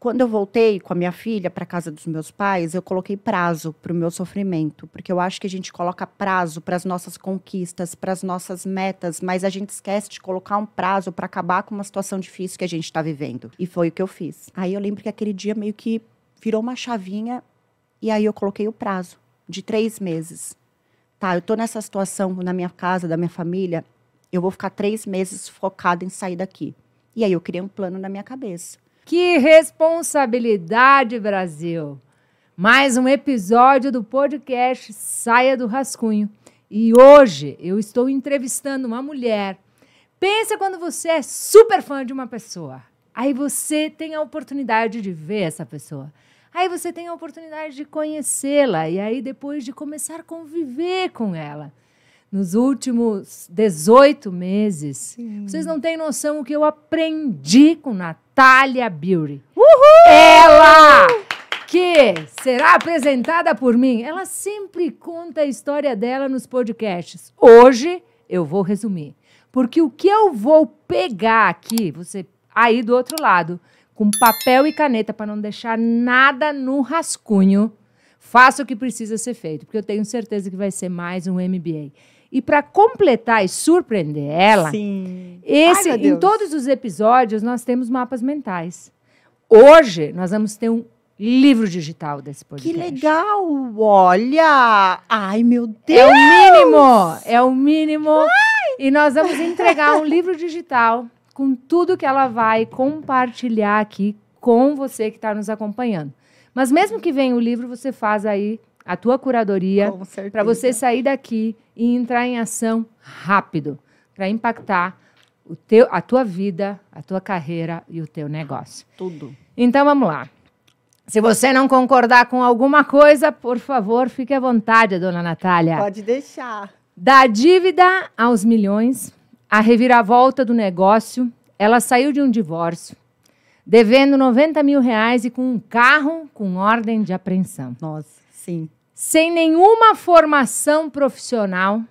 quando eu voltei com a minha filha para casa dos meus pais, eu coloquei prazo para o meu sofrimento, porque eu acho que a gente coloca prazo para as nossas conquistas, para as nossas metas, mas a gente esquece de colocar um prazo para acabar com uma situação difícil que a gente está vivendo. E foi o que eu fiz. Aí eu lembro que aquele dia meio que virou uma chavinha e aí eu coloquei o prazo de três meses. Tá, eu tô nessa situação na minha casa, da minha família, eu vou ficar três meses focada em sair daqui. E aí eu criei um plano na minha cabeça. Que responsabilidade, Brasil! Mais um episódio do podcast Saia do Rascunho. E hoje eu estou entrevistando uma mulher. Pensa quando você é super fã de uma pessoa. Aí você tem a oportunidade de ver essa pessoa. Aí você tem a oportunidade de conhecê-la e aí depois de começar a conviver com ela nos últimos 18 meses. Sim. Vocês não têm noção o que eu aprendi com Natália Beauty. Uhul! Ela que será apresentada por mim, ela sempre conta a história dela nos podcasts. Hoje eu vou resumir, porque o que eu vou pegar aqui, você aí do outro lado, com papel e caneta para não deixar nada no rascunho, faça o que precisa ser feito, porque eu tenho certeza que vai ser mais um MBA. E para completar e surpreender ela, Sim. esse Ai, em todos os episódios nós temos mapas mentais. Hoje nós vamos ter um livro digital desse podcast. Que legal! Olha! Ai, meu Deus! É o mínimo! É o mínimo. Ai. E nós vamos entregar um livro digital com tudo que ela vai compartilhar aqui com você que está nos acompanhando. Mas mesmo que venha o livro, você faz aí a tua curadoria para você sair daqui e entrar em ação rápido para impactar o teu, a tua vida, a tua carreira e o teu negócio. Tudo. Então vamos lá. Se você não concordar com alguma coisa, por favor, fique à vontade, dona Natália. Pode deixar. Da dívida aos milhões, a reviravolta do negócio, ela saiu de um divórcio, devendo 90 mil reais e com um carro com ordem de apreensão. Nossa, sim sem nenhuma formação profissional,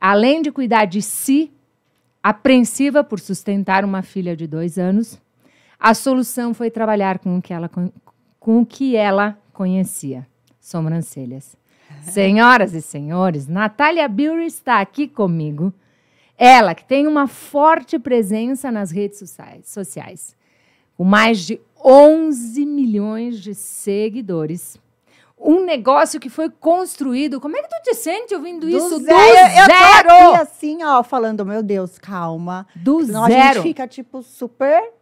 além de cuidar de si, apreensiva por sustentar uma filha de dois anos, a solução foi trabalhar com o que ela, com o que ela conhecia: sobrancelhas. Senhoras e senhores, Natália Beauty está aqui comigo. Ela que tem uma forte presença nas redes sociais, com mais de 11 milhões de seguidores um negócio que foi construído. Como é que tu te sente ouvindo do isso? Zero. Do eu, zero! Eu tô aqui assim, ó, falando, meu Deus, calma. Do Senão zero. A gente fica, tipo, super...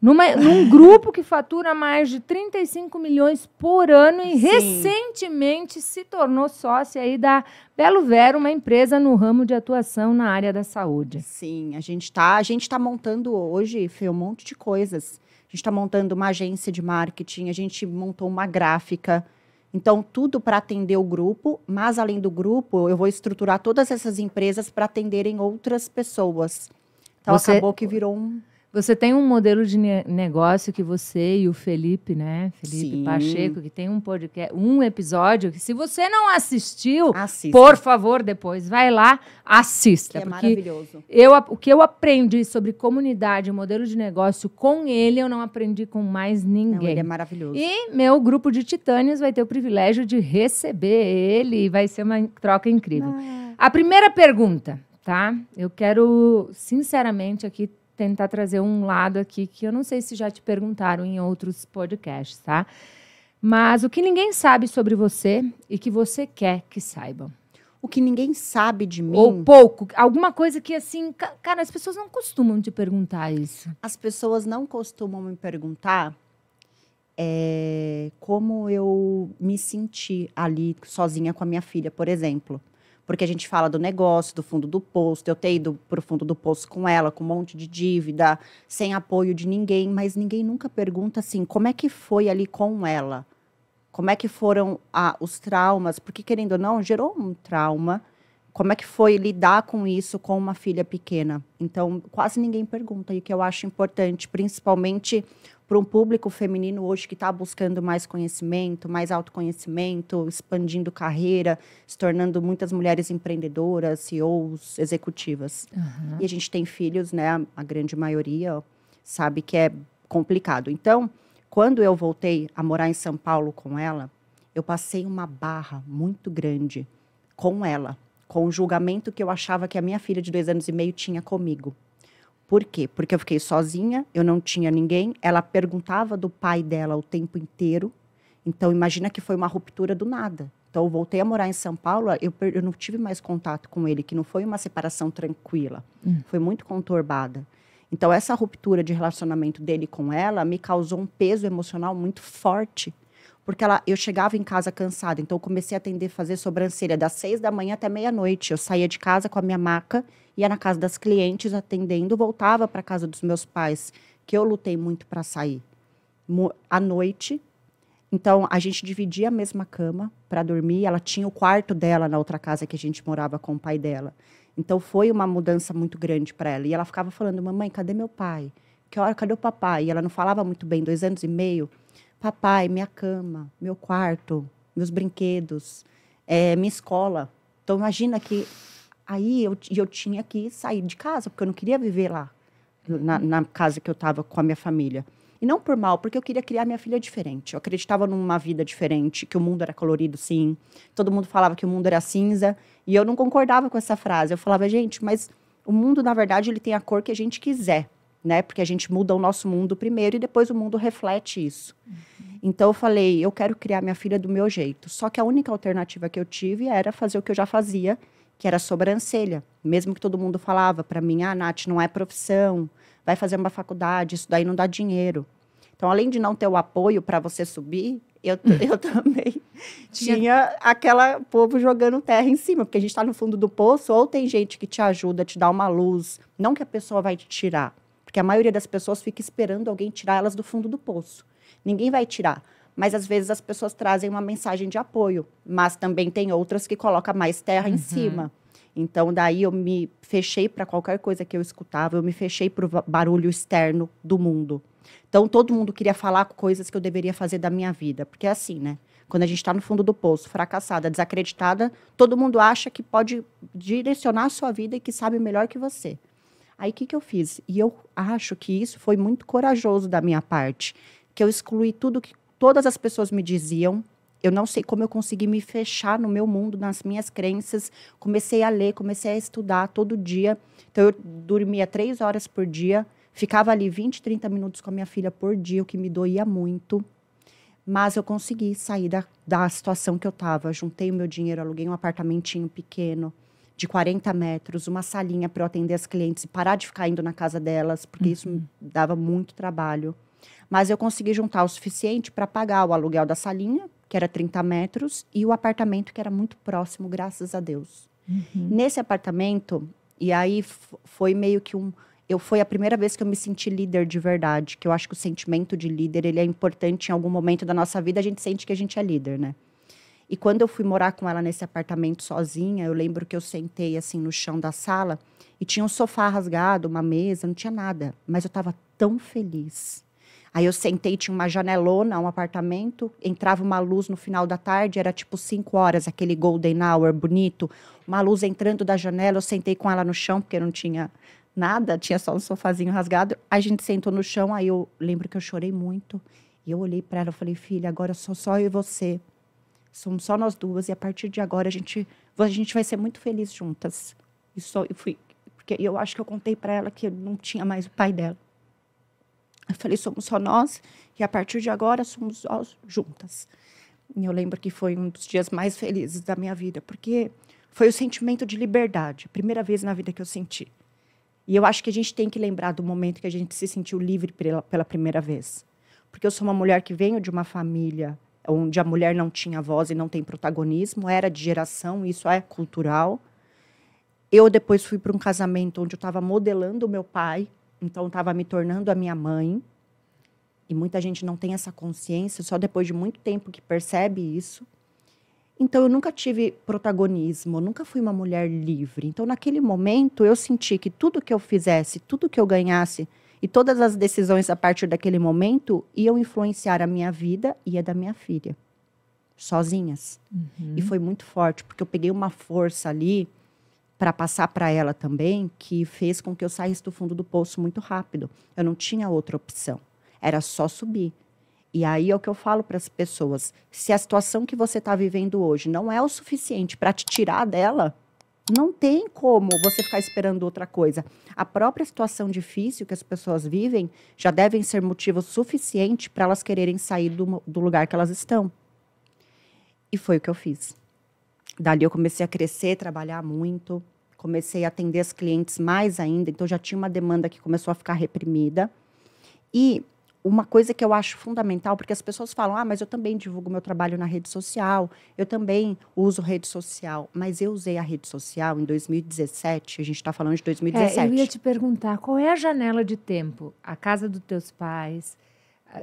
Numa, num grupo que fatura mais de 35 milhões por ano e Sim. recentemente se tornou sócia aí da Belo Vero, uma empresa no ramo de atuação na área da saúde. Sim, a gente está a gente tá montando hoje, Fê, um monte de coisas. A gente está montando uma agência de marketing, a gente montou uma gráfica, então, tudo para atender o grupo, mas além do grupo, eu vou estruturar todas essas empresas para atenderem outras pessoas. Então, Você... acabou que virou um você tem um modelo de negócio que você e o Felipe, né? Felipe Sim. Pacheco, que tem um podcast, um episódio que se você não assistiu, assista. por favor, depois vai lá, assista. Que é maravilhoso. Eu, o que eu aprendi sobre comunidade, modelo de negócio com ele, eu não aprendi com mais ninguém. Não, ele é maravilhoso. E meu grupo de titânios vai ter o privilégio de receber ele e vai ser uma troca incrível. Ah. A primeira pergunta, tá? Eu quero, sinceramente, aqui tentar trazer um lado aqui que eu não sei se já te perguntaram em outros podcasts, tá? Mas o que ninguém sabe sobre você e que você quer que saibam. O que ninguém sabe de mim. Ou pouco. Alguma coisa que, assim, cara, as pessoas não costumam te perguntar isso. As pessoas não costumam me perguntar é, como eu me senti ali sozinha com a minha filha, por exemplo porque a gente fala do negócio, do fundo do posto. Eu ter ido para o fundo do posto com ela, com um monte de dívida, sem apoio de ninguém, mas ninguém nunca pergunta assim, como é que foi ali com ela? Como é que foram ah, os traumas? Porque, querendo ou não, gerou um trauma. Como é que foi lidar com isso com uma filha pequena? Então, quase ninguém pergunta, e o que eu acho importante, principalmente para um público feminino hoje que está buscando mais conhecimento, mais autoconhecimento, expandindo carreira, se tornando muitas mulheres empreendedoras, CEOs, executivas. Uhum. E a gente tem filhos, né? A grande maioria sabe que é complicado. Então, Quando eu voltei a morar em São Paulo com ela, eu passei uma barra muito grande com ela, com o julgamento que eu achava que a minha filha de dois anos e meio tinha comigo. Por quê? Porque eu fiquei sozinha, eu não tinha ninguém, ela perguntava do pai dela o tempo inteiro. Então, imagina que foi uma ruptura do nada. Então, eu voltei a morar em São Paulo, eu, eu não tive mais contato com ele, que não foi uma separação tranquila, hum. foi muito conturbada. Então, essa ruptura de relacionamento dele com ela me causou um peso emocional muito forte. Porque ela, eu chegava em casa cansada, então eu comecei a atender fazer sobrancelha das seis da manhã até meia-noite. Eu saía de casa com a minha maca, ia na casa das clientes atendendo, voltava para casa dos meus pais, que eu lutei muito para sair. À noite, então a gente dividia a mesma cama para dormir. Ela tinha o quarto dela na outra casa que a gente morava com o pai dela. Então foi uma mudança muito grande para ela. E ela ficava falando: Mamãe, cadê meu pai? Que hora, cadê o papai? E ela não falava muito bem, dois anos e meio. Papai, minha cama, meu quarto, meus brinquedos, é, minha escola. Então imagina que aí eu, eu tinha que sair de casa, porque eu não queria viver lá, na, na casa que eu estava com a minha família. E não por mal, porque eu queria criar minha filha diferente. Eu acreditava numa vida diferente, que o mundo era colorido, sim. Todo mundo falava que o mundo era cinza. E eu não concordava com essa frase. Eu falava, gente, mas o mundo, na verdade, ele tem a cor que a gente quiser, né? Porque a gente muda o nosso mundo primeiro e depois o mundo reflete isso. Uhum. Então eu falei, eu quero criar minha filha do meu jeito. Só que a única alternativa que eu tive era fazer o que eu já fazia, que era sobrancelha. Mesmo que todo mundo falava para mim, ah, Nath, não é profissão, vai fazer uma faculdade, isso daí não dá dinheiro. Então, além de não ter o apoio para você subir, eu, eu também tinha aquela povo jogando terra em cima, porque a gente está no fundo do poço, ou tem gente que te ajuda, te dá uma luz, não que a pessoa vai te tirar, porque a maioria das pessoas fica esperando alguém tirar elas do fundo do poço. Ninguém vai tirar. Mas às vezes as pessoas trazem uma mensagem de apoio, mas também tem outras que colocam mais terra uhum. em cima. Então, daí eu me fechei para qualquer coisa que eu escutava, eu me fechei para o barulho externo do mundo. Então, todo mundo queria falar coisas que eu deveria fazer da minha vida, porque é assim, né? Quando a gente está no fundo do poço, fracassada, desacreditada, todo mundo acha que pode direcionar a sua vida e que sabe melhor que você. Aí, o que, que eu fiz? E eu acho que isso foi muito corajoso da minha parte, que eu excluí tudo que todas as pessoas me diziam, eu não sei como eu consegui me fechar no meu mundo, nas minhas crenças. Comecei a ler, comecei a estudar todo dia. Então, eu dormia três horas por dia, ficava ali 20, 30 minutos com a minha filha por dia, o que me doía muito. Mas eu consegui sair da, da situação que eu estava. Juntei o meu dinheiro, aluguei um apartamentinho pequeno, de 40 metros, uma salinha para eu atender as clientes e parar de ficar indo na casa delas, porque uhum. isso dava muito trabalho. Mas eu consegui juntar o suficiente para pagar o aluguel da salinha, que era 30 metros, e o apartamento, que era muito próximo, graças a Deus. Uhum. Nesse apartamento, e aí foi meio que um. Eu foi a primeira vez que eu me senti líder de verdade, que eu acho que o sentimento de líder ele é importante em algum momento da nossa vida, a gente sente que a gente é líder, né? E quando eu fui morar com ela nesse apartamento sozinha, eu lembro que eu sentei assim no chão da sala e tinha um sofá rasgado, uma mesa, não tinha nada, mas eu estava tão feliz Aí eu sentei, tinha uma janelona, um apartamento, entrava uma luz no final da tarde, era tipo 5 horas, aquele golden hour bonito, uma luz entrando da janela, eu sentei com ela no chão, porque não tinha nada, tinha só um sofazinho rasgado. A gente sentou no chão, aí eu lembro que eu chorei muito. E eu olhei para ela e falei, filha, agora sou só eu e você. Somos só nós duas, e a partir de agora a gente, a gente vai ser muito feliz juntas. E só, eu fui, porque eu acho que eu contei para ela que não tinha mais o pai dela. Eu falei, somos só nós e a partir de agora somos nós juntas. E eu lembro que foi um dos dias mais felizes da minha vida, porque foi o sentimento de liberdade, a primeira vez na vida que eu senti. E eu acho que a gente tem que lembrar do momento que a gente se sentiu livre pela, pela primeira vez. Porque eu sou uma mulher que venho de uma família onde a mulher não tinha voz e não tem protagonismo, era de geração, isso é cultural. Eu depois fui para um casamento onde eu estava modelando o meu pai, então, estava me tornando a minha mãe. E muita gente não tem essa consciência, só depois de muito tempo que percebe isso. Então, eu nunca tive protagonismo, nunca fui uma mulher livre. Então, naquele momento, eu senti que tudo que eu fizesse, tudo que eu ganhasse e todas as decisões a partir daquele momento iam influenciar a minha vida e a da minha filha, sozinhas. Uhum. E foi muito forte, porque eu peguei uma força ali para passar para ela também, que fez com que eu saísse do fundo do poço muito rápido. Eu não tinha outra opção. Era só subir. E aí é o que eu falo para as pessoas: se a situação que você está vivendo hoje não é o suficiente para te tirar dela, não tem como você ficar esperando outra coisa. A própria situação difícil que as pessoas vivem já devem ser motivo suficiente para elas quererem sair do, do lugar que elas estão. E foi o que eu fiz. Dali eu comecei a crescer, trabalhar muito, comecei a atender as clientes mais ainda, então já tinha uma demanda que começou a ficar reprimida. E uma coisa que eu acho fundamental, porque as pessoas falam, ah, mas eu também divulgo meu trabalho na rede social, eu também uso rede social, mas eu usei a rede social em 2017, a gente está falando de 2017. É, eu ia te perguntar, qual é a janela de tempo? A casa dos teus pais,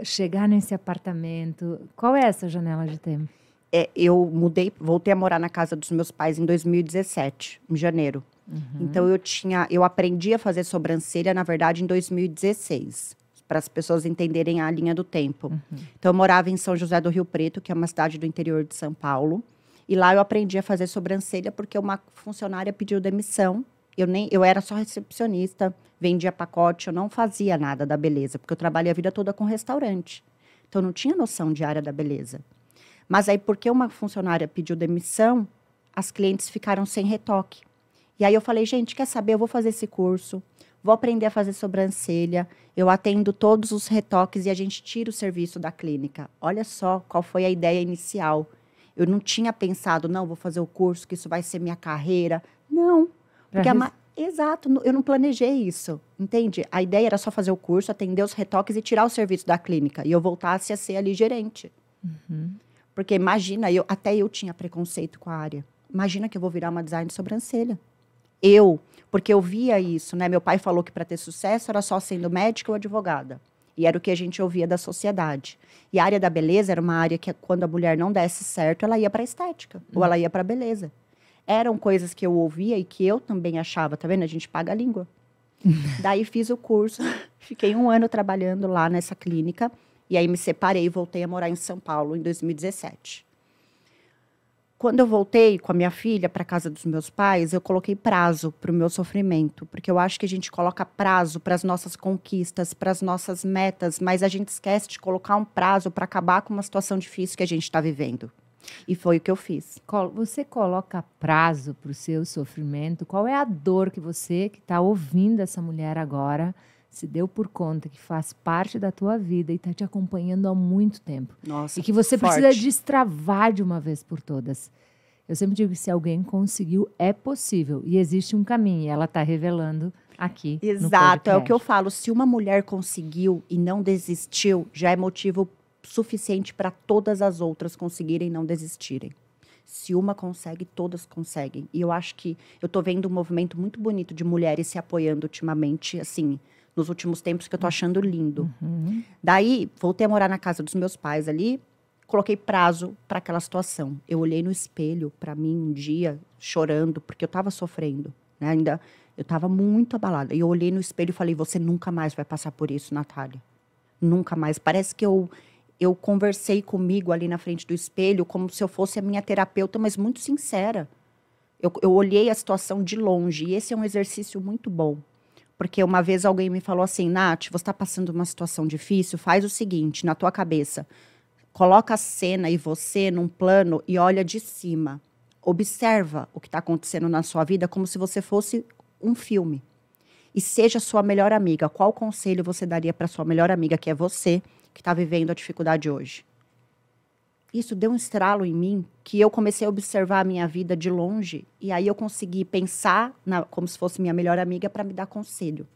chegar nesse apartamento, qual é essa janela de tempo? É, eu mudei, voltei a morar na casa dos meus pais em 2017, em janeiro. Uhum. Então eu tinha, eu aprendi a fazer sobrancelha, na verdade, em 2016 para as pessoas entenderem a linha do tempo. Uhum. Então, eu morava em São José do Rio Preto, que é uma cidade do interior de São Paulo. E lá eu aprendi a fazer sobrancelha porque uma funcionária pediu demissão. Eu nem, eu era só recepcionista, vendia pacote, eu não fazia nada da beleza, porque eu trabalhei a vida toda com restaurante. Então, eu não tinha noção de área da beleza. Mas aí, porque uma funcionária pediu demissão, as clientes ficaram sem retoque. E aí eu falei, gente, quer saber? Eu vou fazer esse curso vou aprender a fazer sobrancelha, eu atendo todos os retoques e a gente tira o serviço da clínica. Olha só qual foi a ideia inicial. Eu não tinha pensado, não, vou fazer o curso, que isso vai ser minha carreira. Não. Porque res... Exato, eu não planejei isso, entende? A ideia era só fazer o curso, atender os retoques e tirar o serviço da clínica. E eu voltasse a ser ali gerente. Uhum. Porque imagina, eu, até eu tinha preconceito com a área. Imagina que eu vou virar uma design de sobrancelha. Eu, porque eu via isso, né? Meu pai falou que para ter sucesso era só sendo médica ou advogada. E era o que a gente ouvia da sociedade. E a área da beleza era uma área que, quando a mulher não desse certo, ela ia para estética, ou ela ia para beleza. Eram coisas que eu ouvia e que eu também achava, tá vendo? A gente paga a língua. Daí fiz o curso, fiquei um ano trabalhando lá nessa clínica, e aí me separei e voltei a morar em São Paulo em 2017. Quando eu voltei com a minha filha para casa dos meus pais, eu coloquei prazo para o meu sofrimento, porque eu acho que a gente coloca prazo para as nossas conquistas, para as nossas metas, mas a gente esquece de colocar um prazo para acabar com uma situação difícil que a gente está vivendo. E foi o que eu fiz. Você coloca prazo para o seu sofrimento? Qual é a dor que você, que está ouvindo essa mulher agora, se deu por conta que faz parte da tua vida e está te acompanhando há muito tempo. Nossa, e que você forte. precisa destravar de uma vez por todas. Eu sempre digo que se alguém conseguiu, é possível. E existe um caminho. E ela está revelando aqui. Exato, é o que eu falo. Se uma mulher conseguiu e não desistiu, já é motivo suficiente para todas as outras conseguirem não desistirem. Se uma consegue, todas conseguem. E eu acho que eu estou vendo um movimento muito bonito de mulheres se apoiando ultimamente, assim, nos últimos tempos que eu tô achando lindo. Uhum. Daí, voltei a morar na casa dos meus pais ali, coloquei prazo para aquela situação. Eu olhei no espelho para mim um dia, chorando, porque eu estava sofrendo, né? Ainda eu estava muito abalada. E eu olhei no espelho e falei: "Você nunca mais vai passar por isso, Natália. Nunca mais". Parece que eu eu conversei comigo ali na frente do espelho como se eu fosse a minha terapeuta, mas muito sincera. Eu, eu olhei a situação de longe e esse é um exercício muito bom, porque uma vez alguém me falou assim, Nath, você está passando uma situação difícil, faz o seguinte, na tua cabeça, coloca a cena e você num plano e olha de cima. Observa o que está acontecendo na sua vida como se você fosse um filme. E seja sua melhor amiga. Qual conselho você daria para sua melhor amiga, que é você, que está vivendo a dificuldade hoje? Isso deu um estralo em mim que eu comecei a observar a minha vida de longe e aí eu consegui pensar na, como se fosse minha melhor amiga para me dar conselho.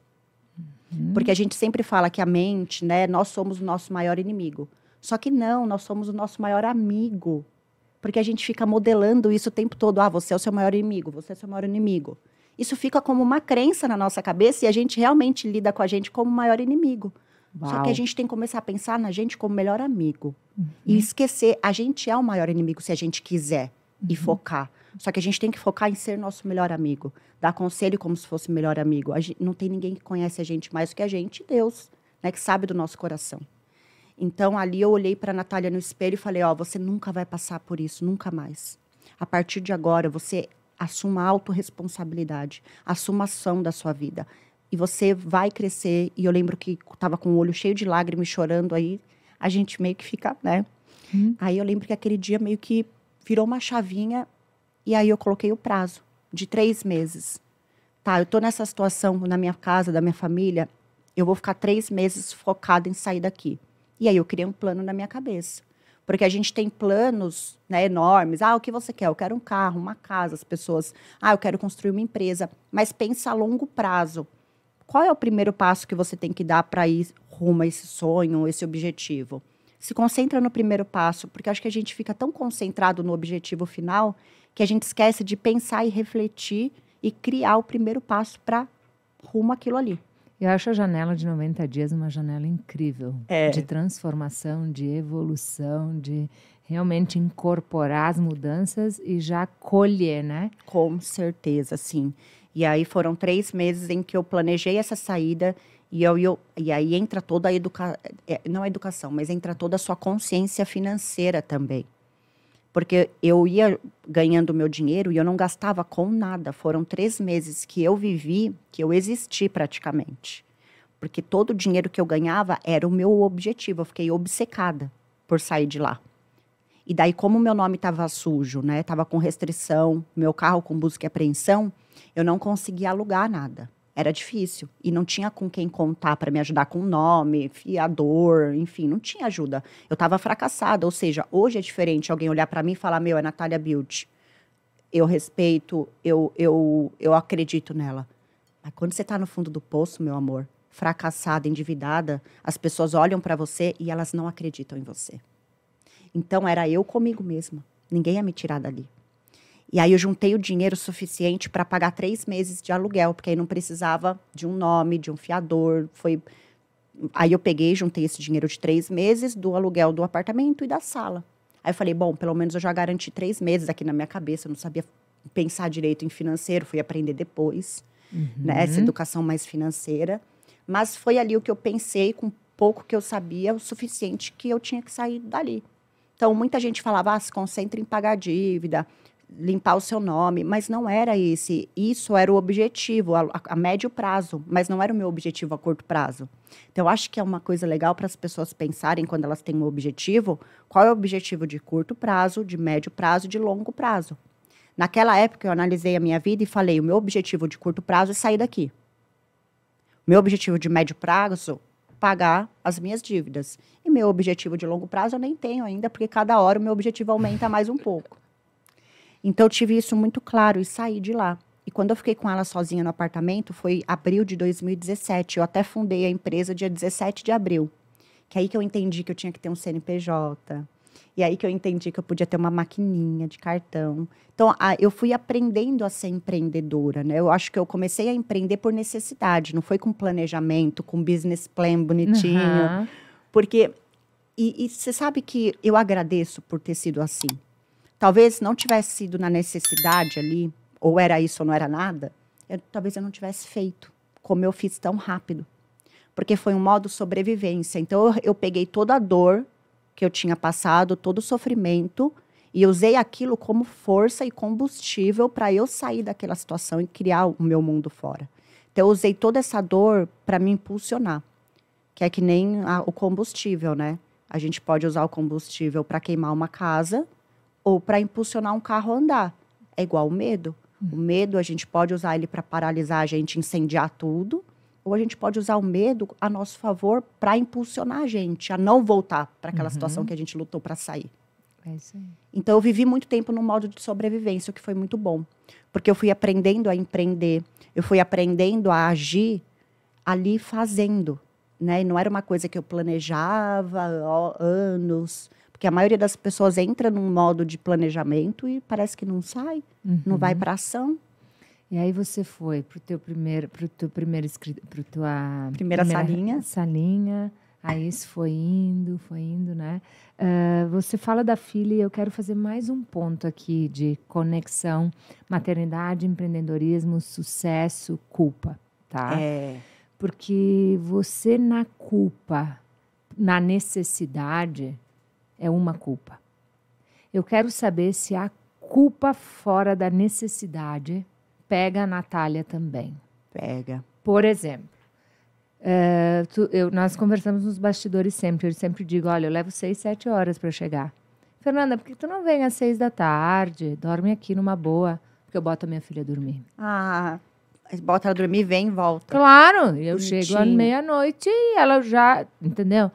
Uhum. Porque a gente sempre fala que a mente, né, nós somos o nosso maior inimigo. Só que não, nós somos o nosso maior amigo. Porque a gente fica modelando isso o tempo todo. Ah, você é o seu maior inimigo, você é o seu maior inimigo. Isso fica como uma crença na nossa cabeça e a gente realmente lida com a gente como o maior inimigo. Uau. Só que a gente tem que começar a pensar na gente como melhor amigo. Uhum. E esquecer, a gente é o maior inimigo se a gente quiser uhum. e focar. Só que a gente tem que focar em ser nosso melhor amigo. Dar conselho como se fosse melhor amigo. Gente, não tem ninguém que conhece a gente mais do que a gente, Deus, né, que sabe do nosso coração. Então ali eu olhei para a Natália no espelho e falei: Ó, oh, você nunca vai passar por isso, nunca mais. A partir de agora, você assuma a autorresponsabilidade, assuma ação da sua vida e você vai crescer. E eu lembro que estava com o olho cheio de lágrimas, chorando aí. a gente meio que fica, né? Hum. Aí eu lembro que aquele dia meio que virou uma chavinha e aí eu coloquei o prazo de três meses. Tá, eu tô nessa situação na minha casa, da minha família, eu vou ficar três meses focada em sair daqui. E aí eu criei um plano na minha cabeça. Porque a gente tem planos né, enormes. Ah, o que você quer? Eu quero um carro, uma casa. As pessoas, ah, eu quero construir uma empresa. Mas pensa a longo prazo. Qual é o primeiro passo que você tem que dar para ir rumo a esse sonho, esse objetivo? Se concentra no primeiro passo, porque acho que a gente fica tão concentrado no objetivo final que a gente esquece de pensar e refletir e criar o primeiro passo para rumo aquilo ali. Eu acho a janela de 90 dias uma janela incrível É. de transformação, de evolução, de realmente incorporar as mudanças e já colher, né? Com certeza, sim. E aí foram três meses em que eu planejei essa saída e, eu, eu- e aí entra toda a educação, não a educação, mas entra toda a sua consciência financeira também. Porque eu ia ganhando meu dinheiro e eu não gastava com nada. Foram três meses que eu vivi, que eu existi praticamente. Porque todo o dinheiro que eu ganhava era o meu objetivo. Eu fiquei obcecada por sair de lá. E daí, como meu nome estava sujo, né? Tava com restrição, meu carro com busca e apreensão, eu não conseguia alugar nada. Era difícil. E não tinha com quem contar para me ajudar com nome, fiador, enfim, não tinha ajuda. Eu estava fracassada. Ou seja, hoje é diferente alguém olhar para mim e falar: Meu, é Natália Beauty. Eu respeito, eu, eu, eu acredito nela. Mas quando você está no fundo do poço, meu amor, fracassada, endividada, as pessoas olham para você e elas não acreditam em você. Então era eu comigo mesma. Ninguém ia me tirar dali. E aí eu juntei o dinheiro suficiente para pagar três meses de aluguel, porque aí não precisava de um nome, de um fiador. Foi. Aí eu peguei, juntei esse dinheiro de três meses do aluguel do apartamento e da sala. Aí eu falei, bom, pelo menos eu já garanti três meses aqui na minha cabeça. Eu não sabia pensar direito em financeiro, fui aprender depois, né? Essa educação mais financeira. Mas foi ali o que eu pensei, com pouco que eu sabia, o suficiente que eu tinha que sair dali. Então, muita gente falava, ah, se concentre em pagar a dívida, limpar o seu nome, mas não era esse. Isso era o objetivo a, a- médio prazo, mas não era o meu objetivo a curto prazo. Então, acho que é uma coisa legal para as pessoas pensarem quando elas têm um objetivo, qual é o objetivo de curto prazo, de médio prazo de longo prazo. Naquela época, eu analisei a minha vida e falei, o meu objetivo de curto prazo é sair daqui. O meu objetivo de médio prazo, pagar as minhas dívidas. E meu objetivo de longo prazo eu nem tenho ainda, porque cada hora o meu objetivo aumenta mais um pouco. Então eu tive isso muito claro e saí de lá. E quando eu fiquei com ela sozinha no apartamento, foi abril de 2017. Eu até fundei a empresa dia 17 de abril. Que é aí que eu entendi que eu tinha que ter um CNPJ. E aí que eu entendi que eu podia ter uma maquininha de cartão. Então, a- eu fui aprendendo a ser empreendedora, né? Eu acho que eu comecei a empreender por necessidade, não foi com planejamento, com business plan bonitinho. Aham. Porque, e você sabe que eu agradeço por ter sido assim. Talvez não tivesse sido na necessidade ali, ou era isso ou não era nada, eu- talvez eu não tivesse feito como eu fiz tão rápido. Porque foi um modo sobrevivência. Então, eu, eu peguei toda a dor que eu tinha passado, todo o sofrimento, e usei aquilo como força e combustível para eu sair daquela situação e criar o meu mundo fora. Então, eu usei toda essa dor para me impulsionar que é que nem a- o combustível, né? A gente pode usar o combustível para queimar uma casa ou para impulsionar um carro a andar. É igual o medo. O medo a gente pode usar ele para paralisar a gente, incendiar tudo, ou a gente pode usar o medo a nosso favor para impulsionar a gente a não voltar para aquela situação que a gente lutou para sair. É isso aí. Então eu vivi muito tempo no modo de sobrevivência, o que foi muito bom, porque eu fui aprendendo a empreender, eu fui aprendendo a agir ali fazendo, né? E não era uma coisa que eu planejava ó, anos, porque a maioria das pessoas entra num modo de planejamento e parece que não sai, não vai para ação. E aí você foi pro teu primeiro, pro teu primeiro pro tua Primeira salinha. salinha. Aí isso foi indo, foi indo, né? Ah, você fala da filha e eu quero fazer mais um ponto aqui de conexão, maternidade, empreendedorismo, sucesso, culpa, tá? É, Porque você na culpa, na necessidade, é uma culpa. Eu quero saber se a culpa fora da necessidade pega a Natália também. pega. Por exemplo, É, tu- eu- nós conversamos nos bastidores sempre. Eu sempre digo: olha, eu levo seis, sete horas para chegar. Fernanda, por que tu não vem às seis da tarde? Dorme aqui numa boa. Porque eu boto a minha filha dormir. Ah, bota ela dormir, vem e volta. Claro, eu chego à Bonitinho. meia-noite e ela já. Entendeu?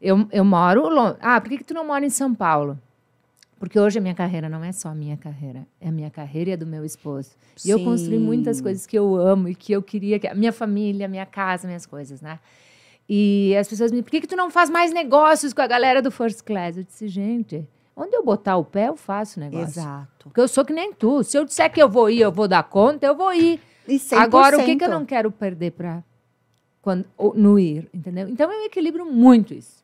Eu, eu moro longe. Ah, por que, que tu não mora em São Paulo? Porque hoje a minha carreira não é só a minha carreira, é a minha carreira e a do meu esposo. E eu construí muitas Sim. coisas que eu amo e que eu queria, que a minha família, minha casa, minhas coisas, né? E as pessoas me, por que, que tu não faz mais negócios com a galera do First Class? Eu disse, gente, onde eu botar o pé, eu faço negócio. Exato. Porque eu sou que nem tu. Se eu disser que eu vou ir, eu vou dar conta, eu vou ir. E 100%. Agora, o que, que eu não quero perder para quando no ir, entendeu? Então eu equilibro muito isso.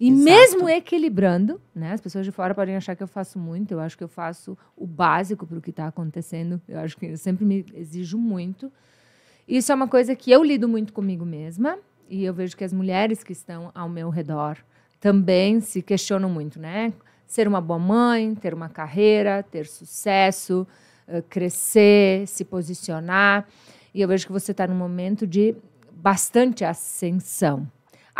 E Exato. mesmo equilibrando, né? As pessoas de fora podem achar que eu faço muito. Eu acho que eu faço o básico para o que está acontecendo. Eu acho que eu sempre me exijo muito. Isso é uma coisa que eu lido muito comigo mesma e eu vejo que as mulheres que estão ao meu redor também se questionam muito, né? Ser uma boa mãe, ter uma carreira, ter sucesso, eh, crescer, se posicionar. E eu vejo que você está num momento de bastante ascensão.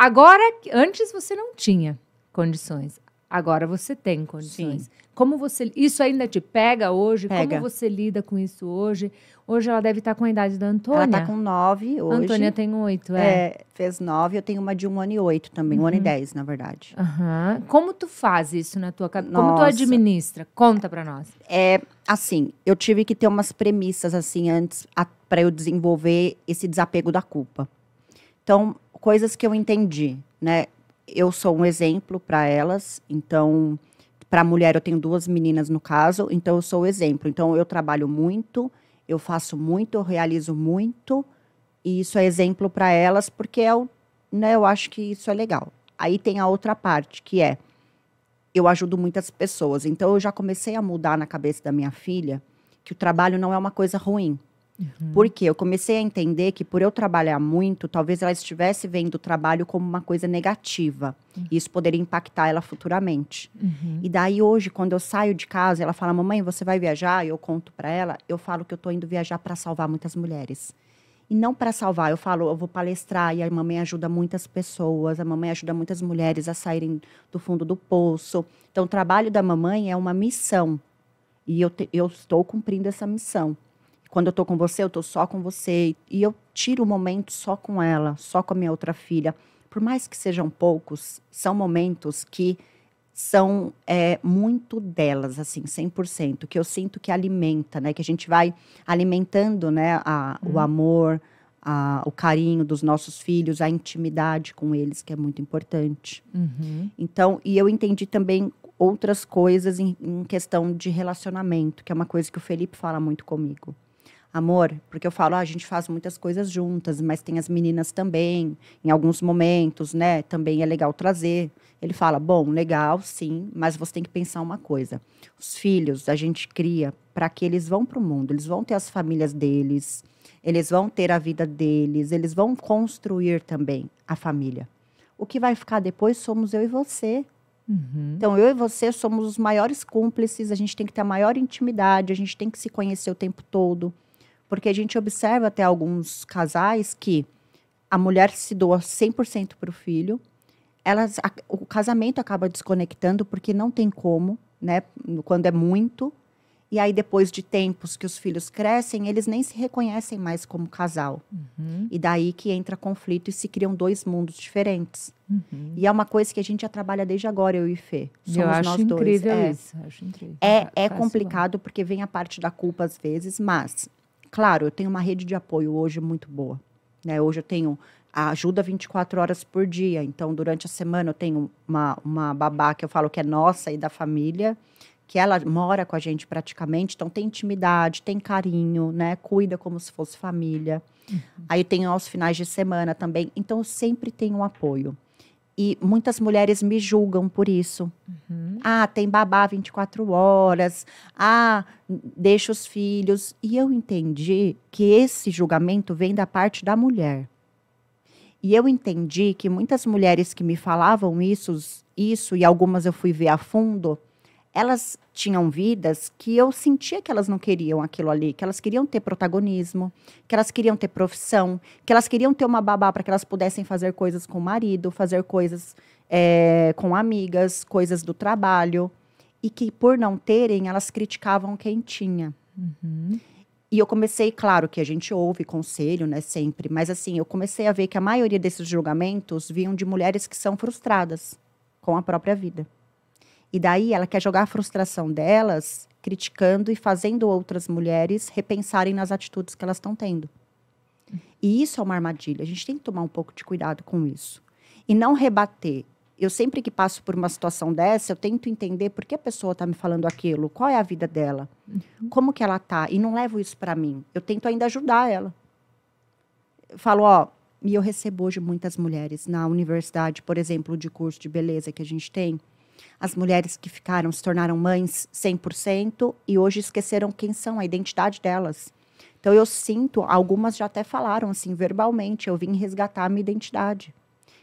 Agora, antes você não tinha condições. Agora você tem condições. Como você, isso ainda te pega hoje? Pega. Como você lida com isso hoje? Hoje ela deve estar com a idade da Antônia. Ela tá com nove hoje. Antônia tem oito, é. É, fez nove, eu tenho uma de um ano e oito também, um ano Uhum. e dez, na verdade. Aham. Como tu faz isso na tua cabeça? Como tu administra? Conta pra nós. É, assim, eu tive que ter umas premissas, assim, antes, para eu desenvolver esse desapego da culpa. Então, coisas que eu entendi, né? Eu sou um exemplo para elas, então, para a mulher, eu tenho duas meninas no caso, então eu sou o exemplo. Então, eu trabalho muito, eu faço muito, eu realizo muito, e isso é exemplo para elas, porque é o, né, eu acho que isso é legal. Aí tem a outra parte, que é eu ajudo muitas pessoas. Então eu já comecei a mudar na cabeça da minha filha que o trabalho não é uma coisa ruim. Porque eu comecei a entender que por eu trabalhar muito, talvez ela estivesse vendo o trabalho como uma coisa negativa. E isso poderia impactar ela futuramente. Uhum. E daí hoje, quando eu saio de casa, ela fala: "Mamãe, você vai viajar?" E eu conto para ela, eu falo que eu tô indo viajar para salvar muitas mulheres. E não para salvar, eu falo, eu vou palestrar e a mamãe ajuda muitas pessoas, a mamãe ajuda muitas mulheres a saírem do fundo do poço. Então, o trabalho da mamãe é uma missão. E eu, te- eu estou cumprindo essa missão. Quando eu estou com você, eu estou só com você. E eu tiro o momento só com ela, só com a minha outra filha. Por mais que sejam poucos, são momentos que são é, muito delas, assim, 100%, que eu sinto que alimenta, né? Que a gente vai alimentando, né? a- O amor, a- o carinho dos nossos filhos, a intimidade com eles, que é muito importante. Uhum. Então, e eu entendi também outras coisas em, em questão de relacionamento, que é uma coisa que o Felipe fala muito comigo. Amor, porque eu falo, ah, a gente faz muitas coisas juntas, mas tem as meninas também, em alguns momentos, né? Também é legal trazer. Ele fala, bom, legal, sim, mas você tem que pensar uma coisa. Os filhos a gente cria para que eles vão para o mundo, eles vão ter as famílias deles, eles vão ter a vida deles, eles vão construir também a família. O que vai ficar depois somos eu e você. Uhum. Então, eu e você somos os maiores cúmplices, a gente tem que ter a maior intimidade, a gente tem que se conhecer o tempo todo. Porque a gente observa até alguns casais que a mulher se doa 100% para o filho, elas, a- o casamento acaba desconectando porque não tem como, né? Quando é muito. E aí, depois de tempos que os filhos crescem, eles nem se reconhecem mais como casal. Uhum. E daí que entra conflito e se criam dois mundos diferentes. Uhum. E é uma coisa que a gente já trabalha desde agora, eu e Fê. Somos eu acho nós incrível dois. É. isso. Acho incrível. É, é complicado porque vem a parte da culpa às vezes, mas, claro, eu tenho uma rede de apoio hoje muito boa. Né? Hoje eu tenho a ajuda 24 horas por dia. Então, durante a semana, eu tenho uma, uma babá que eu falo que é nossa e da família, que ela mora com a gente praticamente. Então, tem intimidade, tem carinho, né? Cuida como se fosse família. Aí tenho aos finais de semana também. Então, eu sempre tenho um apoio. E muitas mulheres me julgam por isso. Uhum. Ah, tem babá 24 horas. Ah, deixa os filhos. E eu entendi que esse julgamento vem da parte da mulher. E eu entendi que muitas mulheres que me falavam isso, isso e algumas eu fui ver a fundo, elas tinham vidas que eu sentia que elas não queriam aquilo ali, que elas queriam ter protagonismo, que elas queriam ter profissão, que elas queriam ter uma babá para que elas pudessem fazer coisas com o marido, fazer coisas é, com amigas, coisas do trabalho, e que por não terem, elas criticavam quem tinha. Uhum. E eu comecei, claro que a gente ouve conselho, né, sempre, mas assim, eu comecei a ver que a maioria desses julgamentos vinham de mulheres que são frustradas com a própria vida. E daí ela quer jogar a frustração delas, criticando e fazendo outras mulheres repensarem nas atitudes que elas estão tendo. E isso é uma armadilha. A gente tem que tomar um pouco de cuidado com isso. E não rebater. Eu sempre que passo por uma situação dessa, eu tento entender por que a pessoa está me falando aquilo, qual é a vida dela, como que ela tá, e não levo isso para mim. Eu tento ainda ajudar ela. Eu falo, ó, e eu recebo hoje muitas mulheres na universidade, por exemplo, de curso de beleza que a gente tem, as mulheres que ficaram se tornaram mães 100% e hoje esqueceram quem são, a identidade delas. Então eu sinto, algumas já até falaram assim verbalmente, eu vim resgatar a minha identidade.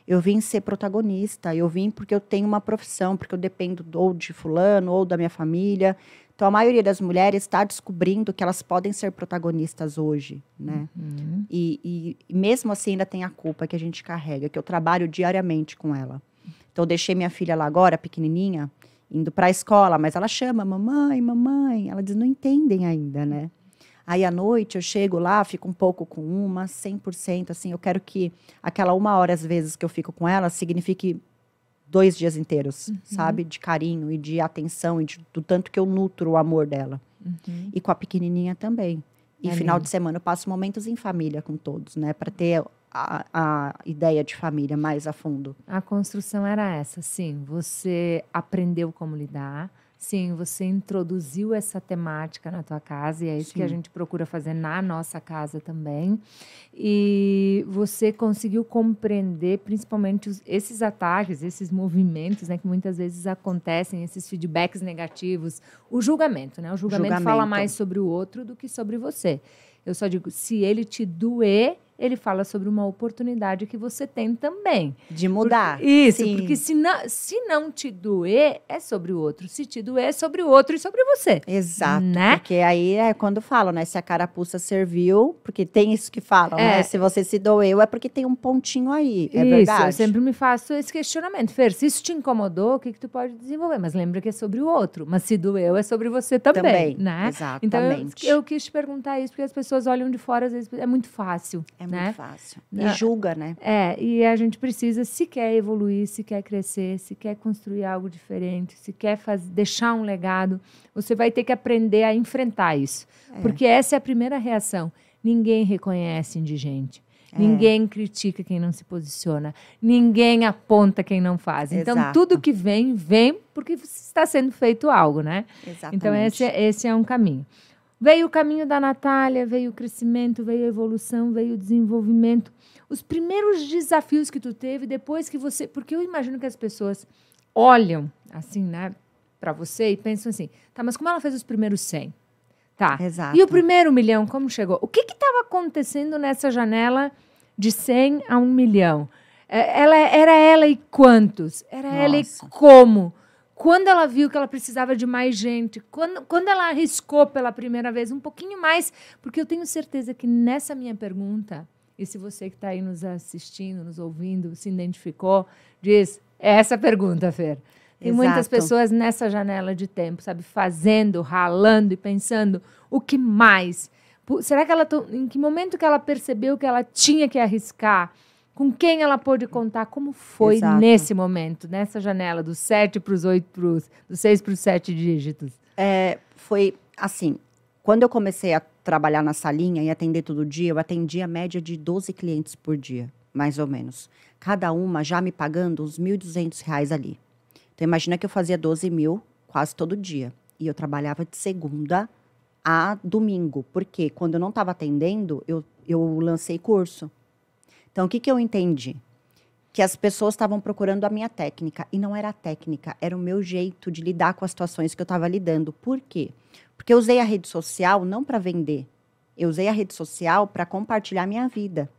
Eu vim ser protagonista, eu vim porque eu tenho uma profissão, porque eu dependo ou de fulano ou da minha família. Então a maioria das mulheres está descobrindo que elas podem ser protagonistas hoje, né? Uhum. E, e, e mesmo assim ainda tem a culpa que a gente carrega, que eu trabalho diariamente com ela. Então, eu deixei minha filha lá agora, pequenininha, indo para a escola, mas ela chama mamãe, mamãe. Ela diz, não entendem ainda, né? Aí, à noite, eu chego lá, fico um pouco com uma, 100%, assim, eu quero que aquela uma hora, às vezes, que eu fico com ela, signifique dois dias inteiros, Uhum. sabe? De carinho e de atenção e de, do tanto que eu nutro o amor dela. Uhum. E com a pequenininha também. E É final lindo. de semana eu passo momentos em família com todos, né? Para ter a, a ideia de família mais a fundo. A construção era essa, sim. Você aprendeu como lidar, sim, você introduziu essa temática na tua casa e é isso que a Sim. gente procura fazer na nossa casa também. E você conseguiu compreender principalmente os- esses ataques, esses movimentos, né, que muitas vezes acontecem, esses feedbacks negativos, o julgamento, né? O julgamento, fala Julgamento. mais sobre o outro do que sobre você. Eu só digo, se ele te doer, ele fala sobre uma oportunidade que você tem também. De mudar. Isso, Sim. porque se não, se não te doer, é sobre o outro. Se te doer, é sobre o outro e sobre você. Exato. Né? Porque aí é quando falam, né? Se a carapuça serviu, porque tem isso que falam, É. né? Se você se doeu, é porque tem um pontinho aí. É isso, verdade. eu sempre me faço esse questionamento. Fer, se isso te incomodou, o que, que tu pode desenvolver? Mas lembra que é sobre o outro. Mas se doeu, é sobre você também, Também. né? Então, eu, Exatamente. eu quis te perguntar isso, porque as pessoas olham de fora, às vezes, é muito fácil, É né? muito fácil. E julga, né? É, e a gente precisa, se quer evoluir, se quer crescer, se quer construir algo diferente, se quer faz, deixar um legado, você vai ter que aprender a enfrentar isso. É. Porque essa é a primeira reação. Ninguém reconhece indigente. É. Ninguém critica quem não se posiciona. Ninguém aponta quem não faz. Então, Exato. tudo que vem, vem porque está sendo feito algo, né? Exatamente. Então, esse é, esse é um caminho. Veio o caminho da Natália, veio o crescimento, veio a evolução, veio o desenvolvimento. Os primeiros desafios que tu teve depois que você. Porque eu imagino que as pessoas olham, assim, né, para você e pensam assim: tá, mas como ela fez os primeiros 100? Tá. Exato. E o primeiro milhão, como chegou? O que estava acontecendo nessa janela de 100 a 1 milhão? É, Ela, era ela e quantos? Era ela e Nossa. como? Quando ela viu que ela precisava de mais gente? Quando, quando ela arriscou pela primeira vez um pouquinho mais? Porque eu tenho certeza que nessa minha pergunta, e se você que está aí nos assistindo, nos ouvindo, se identificou, diz, é essa pergunta, Fer. Tem muitas Exato. pessoas nessa janela de tempo, sabe, fazendo, ralando e pensando o que mais. Será que ela em que momento que ela percebeu que ela tinha que arriscar? Com quem ela pôde contar? Como foi Exato. nesse momento, nessa janela dos sete para os oito, pros, dos seis para os sete dígitos? É, foi assim, quando eu comecei a trabalhar na salinha e atender todo dia, eu atendia a média de 12 clientes por dia, mais ou menos. Cada uma já me pagando uns 1.200 reais ali. Então, imagina que eu fazia 12 mil quase todo dia. E eu trabalhava de segunda a domingo. Porque quando eu não estava atendendo, eu, eu lancei curso. Então, o que, que eu entendi? Que as pessoas estavam procurando a minha técnica. E não era a técnica, era o meu jeito de lidar com as situações que eu estava lidando. Por quê? Porque eu usei a rede social não para vender. Eu usei a rede social para compartilhar minha vida.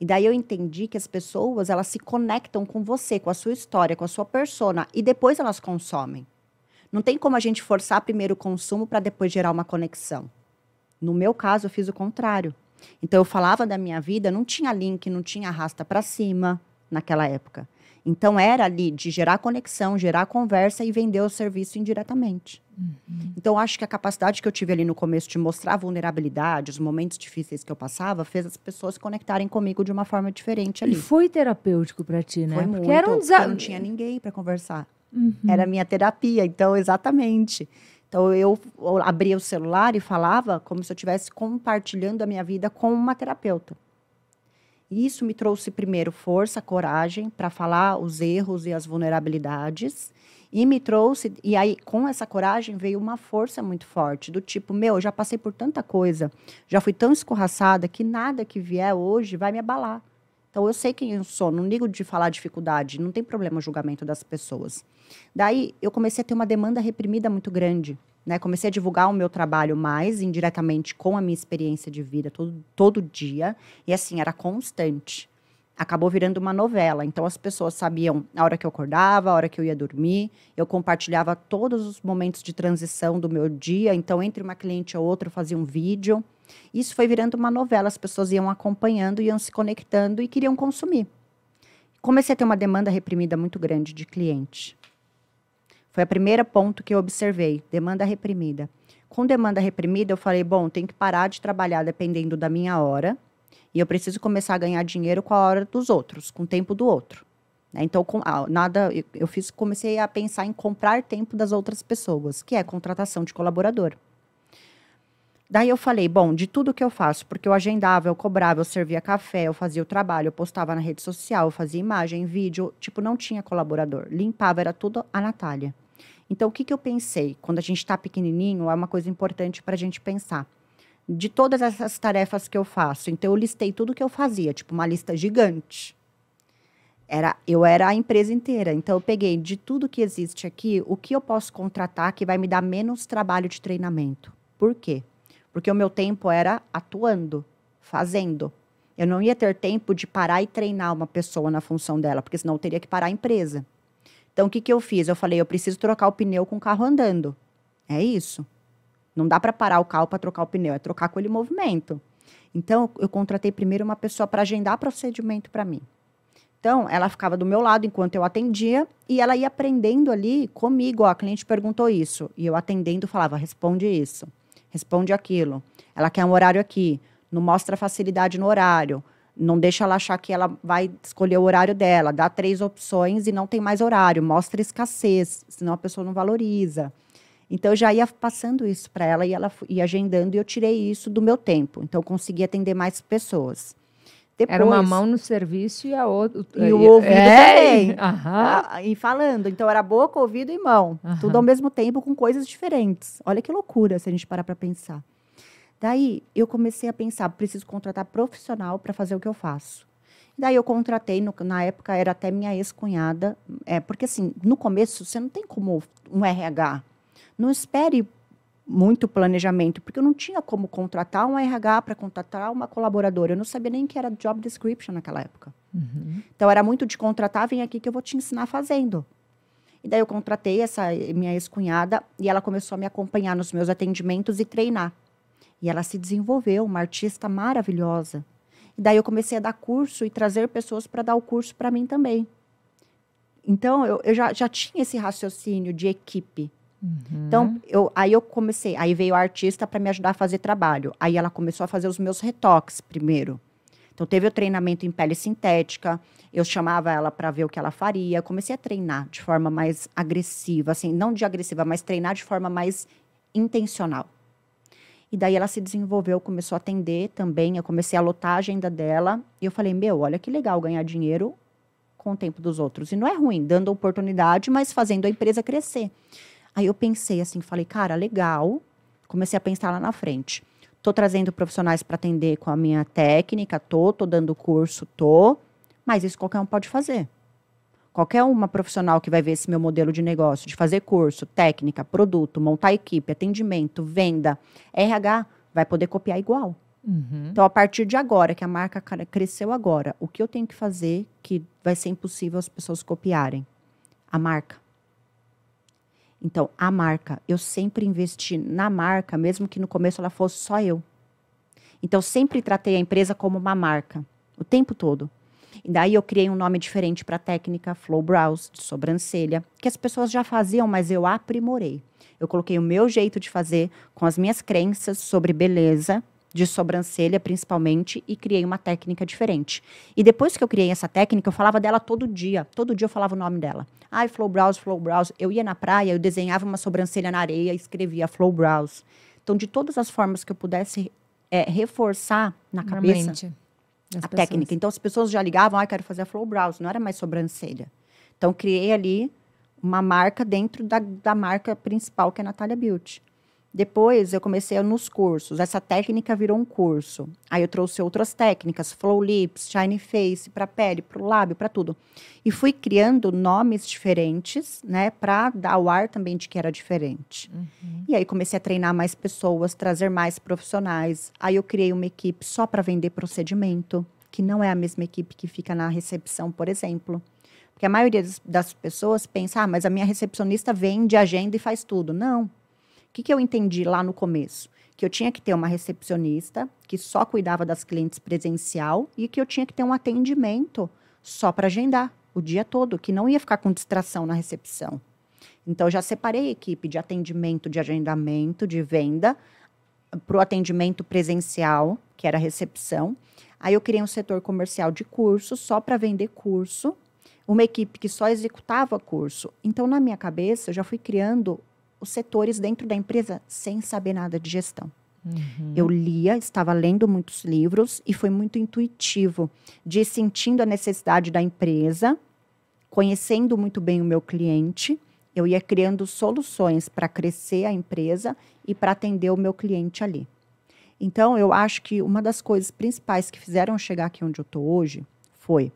E daí eu entendi que as pessoas, elas se conectam com você, com a sua história, com a sua persona, e depois elas consomem. Não tem como a gente forçar primeiro o consumo para depois gerar uma conexão. No meu caso, eu fiz o contrário. Então, eu falava da minha vida, não tinha link, não tinha arrasta para cima naquela época. Então, era ali de gerar conexão, gerar conversa e vender o serviço indiretamente. Uhum. Então, acho que a capacidade que eu tive ali no começo de mostrar a vulnerabilidade, os momentos difíceis que eu passava, fez as pessoas se conectarem comigo de uma forma diferente ali. E foi terapêutico para ti, né? Foi porque muito, era um desafio. não tinha ninguém para conversar. Uhum. Era minha terapia, então, exatamente. Então, eu abria o celular e falava como se eu estivesse compartilhando a minha vida com uma terapeuta. E isso me trouxe primeiro força, coragem para falar os erros e as vulnerabilidades. E me trouxe, e aí com essa coragem veio uma força muito forte, do tipo, meu, eu já passei por tanta coisa, já fui tão escorraçada que nada que vier hoje vai me abalar. Então eu sei quem eu sou, não ligo de falar dificuldade, não tem problema o julgamento das pessoas. Daí eu comecei a ter uma demanda reprimida muito grande. Né? Comecei a divulgar o meu trabalho mais indiretamente com a minha experiência de vida todo, todo dia. E assim, era constante. Acabou virando uma novela. Então as pessoas sabiam a hora que eu acordava, a hora que eu ia dormir. Eu compartilhava todos os momentos de transição do meu dia. Então, entre uma cliente ou outra, eu fazia um vídeo. Isso foi virando uma novela. As pessoas iam acompanhando, iam se conectando e queriam consumir. Comecei a ter uma demanda reprimida muito grande de cliente. Foi o primeiro ponto que eu observei, demanda reprimida. Com demanda reprimida, eu falei, bom, tem que parar de trabalhar dependendo da minha hora, e eu preciso começar a ganhar dinheiro com a hora dos outros, com o tempo do outro. Né? Então, com, ah, nada, eu, fiz, comecei a pensar em comprar tempo das outras pessoas, que é contratação de colaborador. Daí eu falei, bom, de tudo que eu faço, porque eu agendava, eu cobrava, eu servia café, eu fazia o trabalho, eu postava na rede social, eu fazia imagem, vídeo, tipo, não tinha colaborador. Limpava, era tudo a Natália. Então, o que, que eu pensei? Quando a gente está pequenininho, é uma coisa importante para a gente pensar. De todas essas tarefas que eu faço, então eu listei tudo que eu fazia, tipo uma lista gigante. Era, eu era a empresa inteira. Então, eu peguei de tudo que existe aqui, o que eu posso contratar que vai me dar menos trabalho de treinamento. Por quê? Porque o meu tempo era atuando, fazendo. Eu não ia ter tempo de parar e treinar uma pessoa na função dela, porque senão eu teria que parar a empresa. Então, o que, que eu fiz? Eu falei, eu preciso trocar o pneu com o carro andando. É isso. Não dá para parar o carro para trocar o pneu, é trocar com ele em movimento. Então, eu contratei primeiro uma pessoa para agendar procedimento para mim. Então, ela ficava do meu lado enquanto eu atendia e ela ia aprendendo ali comigo. Ó, a cliente perguntou isso e eu atendendo falava: responde isso, responde aquilo. Ela quer um horário aqui, não mostra facilidade no horário. Não deixa ela achar que ela vai escolher o horário dela. Dá três opções e não tem mais horário. Mostra escassez, senão a pessoa não valoriza. Então, eu já ia passando isso para ela e ela ia agendando e eu tirei isso do meu tempo. Então, eu consegui atender mais pessoas. Depois, era uma mão no serviço e a outra. E o ouvido é, também. Ah, e falando. Então, era boca, ouvido e mão. Tudo ao mesmo tempo com coisas diferentes. Olha que loucura se a gente parar para pensar. Daí eu comecei a pensar, preciso contratar profissional para fazer o que eu faço. Daí eu contratei, no, na época era até minha ex-cunhada, é, porque assim, no começo você não tem como um RH. Não espere muito planejamento, porque eu não tinha como contratar um RH para contratar uma colaboradora. Eu não sabia nem que era job description naquela época. Uhum. Então era muito de contratar, vem aqui que eu vou te ensinar fazendo. E daí eu contratei essa minha ex-cunhada e ela começou a me acompanhar nos meus atendimentos e treinar. E ela se desenvolveu, uma artista maravilhosa. E daí eu comecei a dar curso e trazer pessoas para dar o curso para mim também. Então, eu, eu já, já tinha esse raciocínio de equipe. Uhum. Então, eu, aí eu comecei. Aí veio a artista para me ajudar a fazer trabalho. Aí ela começou a fazer os meus retoques primeiro. Então, teve o treinamento em pele sintética. Eu chamava ela para ver o que ela faria. Comecei a treinar de forma mais agressiva, assim, não de agressiva, mas treinar de forma mais intencional. E daí ela se desenvolveu, começou a atender também. Eu comecei a lotar a agenda dela. E eu falei, meu, olha que legal ganhar dinheiro com o tempo dos outros. E não é ruim, dando oportunidade, mas fazendo a empresa crescer. Aí eu pensei assim, falei, cara, legal. Comecei a pensar lá na frente. Tô trazendo profissionais para atender com a minha técnica, tô, tô dando curso, tô. Mas isso qualquer um pode fazer. Qualquer uma profissional que vai ver esse meu modelo de negócio, de fazer curso, técnica, produto, montar equipe, atendimento, venda, RH, vai poder copiar igual. Uhum. Então, a partir de agora, que a marca cresceu agora, o que eu tenho que fazer que vai ser impossível as pessoas copiarem? A marca. Então, a marca, eu sempre investi na marca, mesmo que no começo ela fosse só eu. Então, sempre tratei a empresa como uma marca, o tempo todo. E daí eu criei um nome diferente para a técnica Flow Brows, de sobrancelha, que as pessoas já faziam, mas eu aprimorei. Eu coloquei o meu jeito de fazer com as minhas crenças sobre beleza, de sobrancelha principalmente, e criei uma técnica diferente. E depois que eu criei essa técnica, eu falava dela todo dia. Todo dia eu falava o nome dela. Ai, Flow Brows, Flow Brows. Eu ia na praia, eu desenhava uma sobrancelha na areia e escrevia Flow Brows. Então, de todas as formas que eu pudesse é, reforçar na cabeça a técnica. Então, as pessoas já ligavam, ah, quero fazer a Flow Brows. Não era mais sobrancelha. Então, criei ali uma marca dentro da, da marca principal, que é a Natália Beauty. Depois eu comecei nos cursos. Essa técnica virou um curso. Aí eu trouxe outras técnicas, Flow Lips, Shine Face, para pele, para o lábio, para tudo. E fui criando nomes diferentes, né, para dar o ar também de que era diferente. Uhum. E aí comecei a treinar mais pessoas, trazer mais profissionais. Aí eu criei uma equipe só para vender procedimento, que não é a mesma equipe que fica na recepção, por exemplo. Porque a maioria das- das pessoas pensa, ah, mas a minha recepcionista vende agenda e faz tudo. Não. O que, que eu entendi lá no começo? Que eu tinha que ter uma recepcionista que só cuidava das clientes presencial e que eu tinha que ter um atendimento só para agendar o dia todo, que não ia ficar com distração na recepção. Então, já separei equipe de atendimento, de agendamento, de venda, para o atendimento presencial, que era a recepção. Aí eu criei um setor comercial de curso, só para vender curso, uma equipe que só executava curso. Então, na minha cabeça, eu já fui criando os setores dentro da empresa sem saber nada de gestão. Uhum. Eu lia, estava lendo muitos livros e foi muito intuitivo, de sentindo a necessidade da empresa, conhecendo muito bem o meu cliente, eu ia criando soluções para crescer a empresa e para atender o meu cliente ali. Então, eu acho que uma das coisas principais que fizeram chegar aqui onde eu estou hoje foi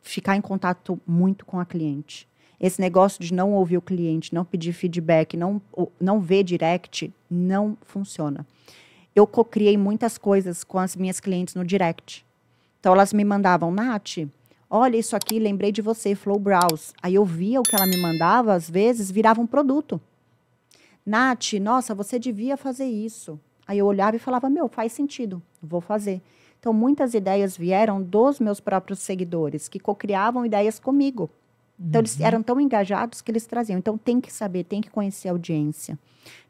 ficar em contato muito com a cliente. Esse negócio de não ouvir o cliente, não pedir feedback, não, não ver direct, não funciona. Eu co-criei muitas coisas com as minhas clientes no direct. Então, elas me mandavam, Nath, olha isso aqui, lembrei de você, Flow Browse. Aí eu via o que ela me mandava, às vezes virava um produto. Nath, nossa, você devia fazer isso. Aí eu olhava e falava, meu, faz sentido, vou fazer. Então, muitas ideias vieram dos meus próprios seguidores, que cocriavam ideias comigo. Então, eles eram tão engajados que eles traziam. Então, tem que saber, tem que conhecer a audiência.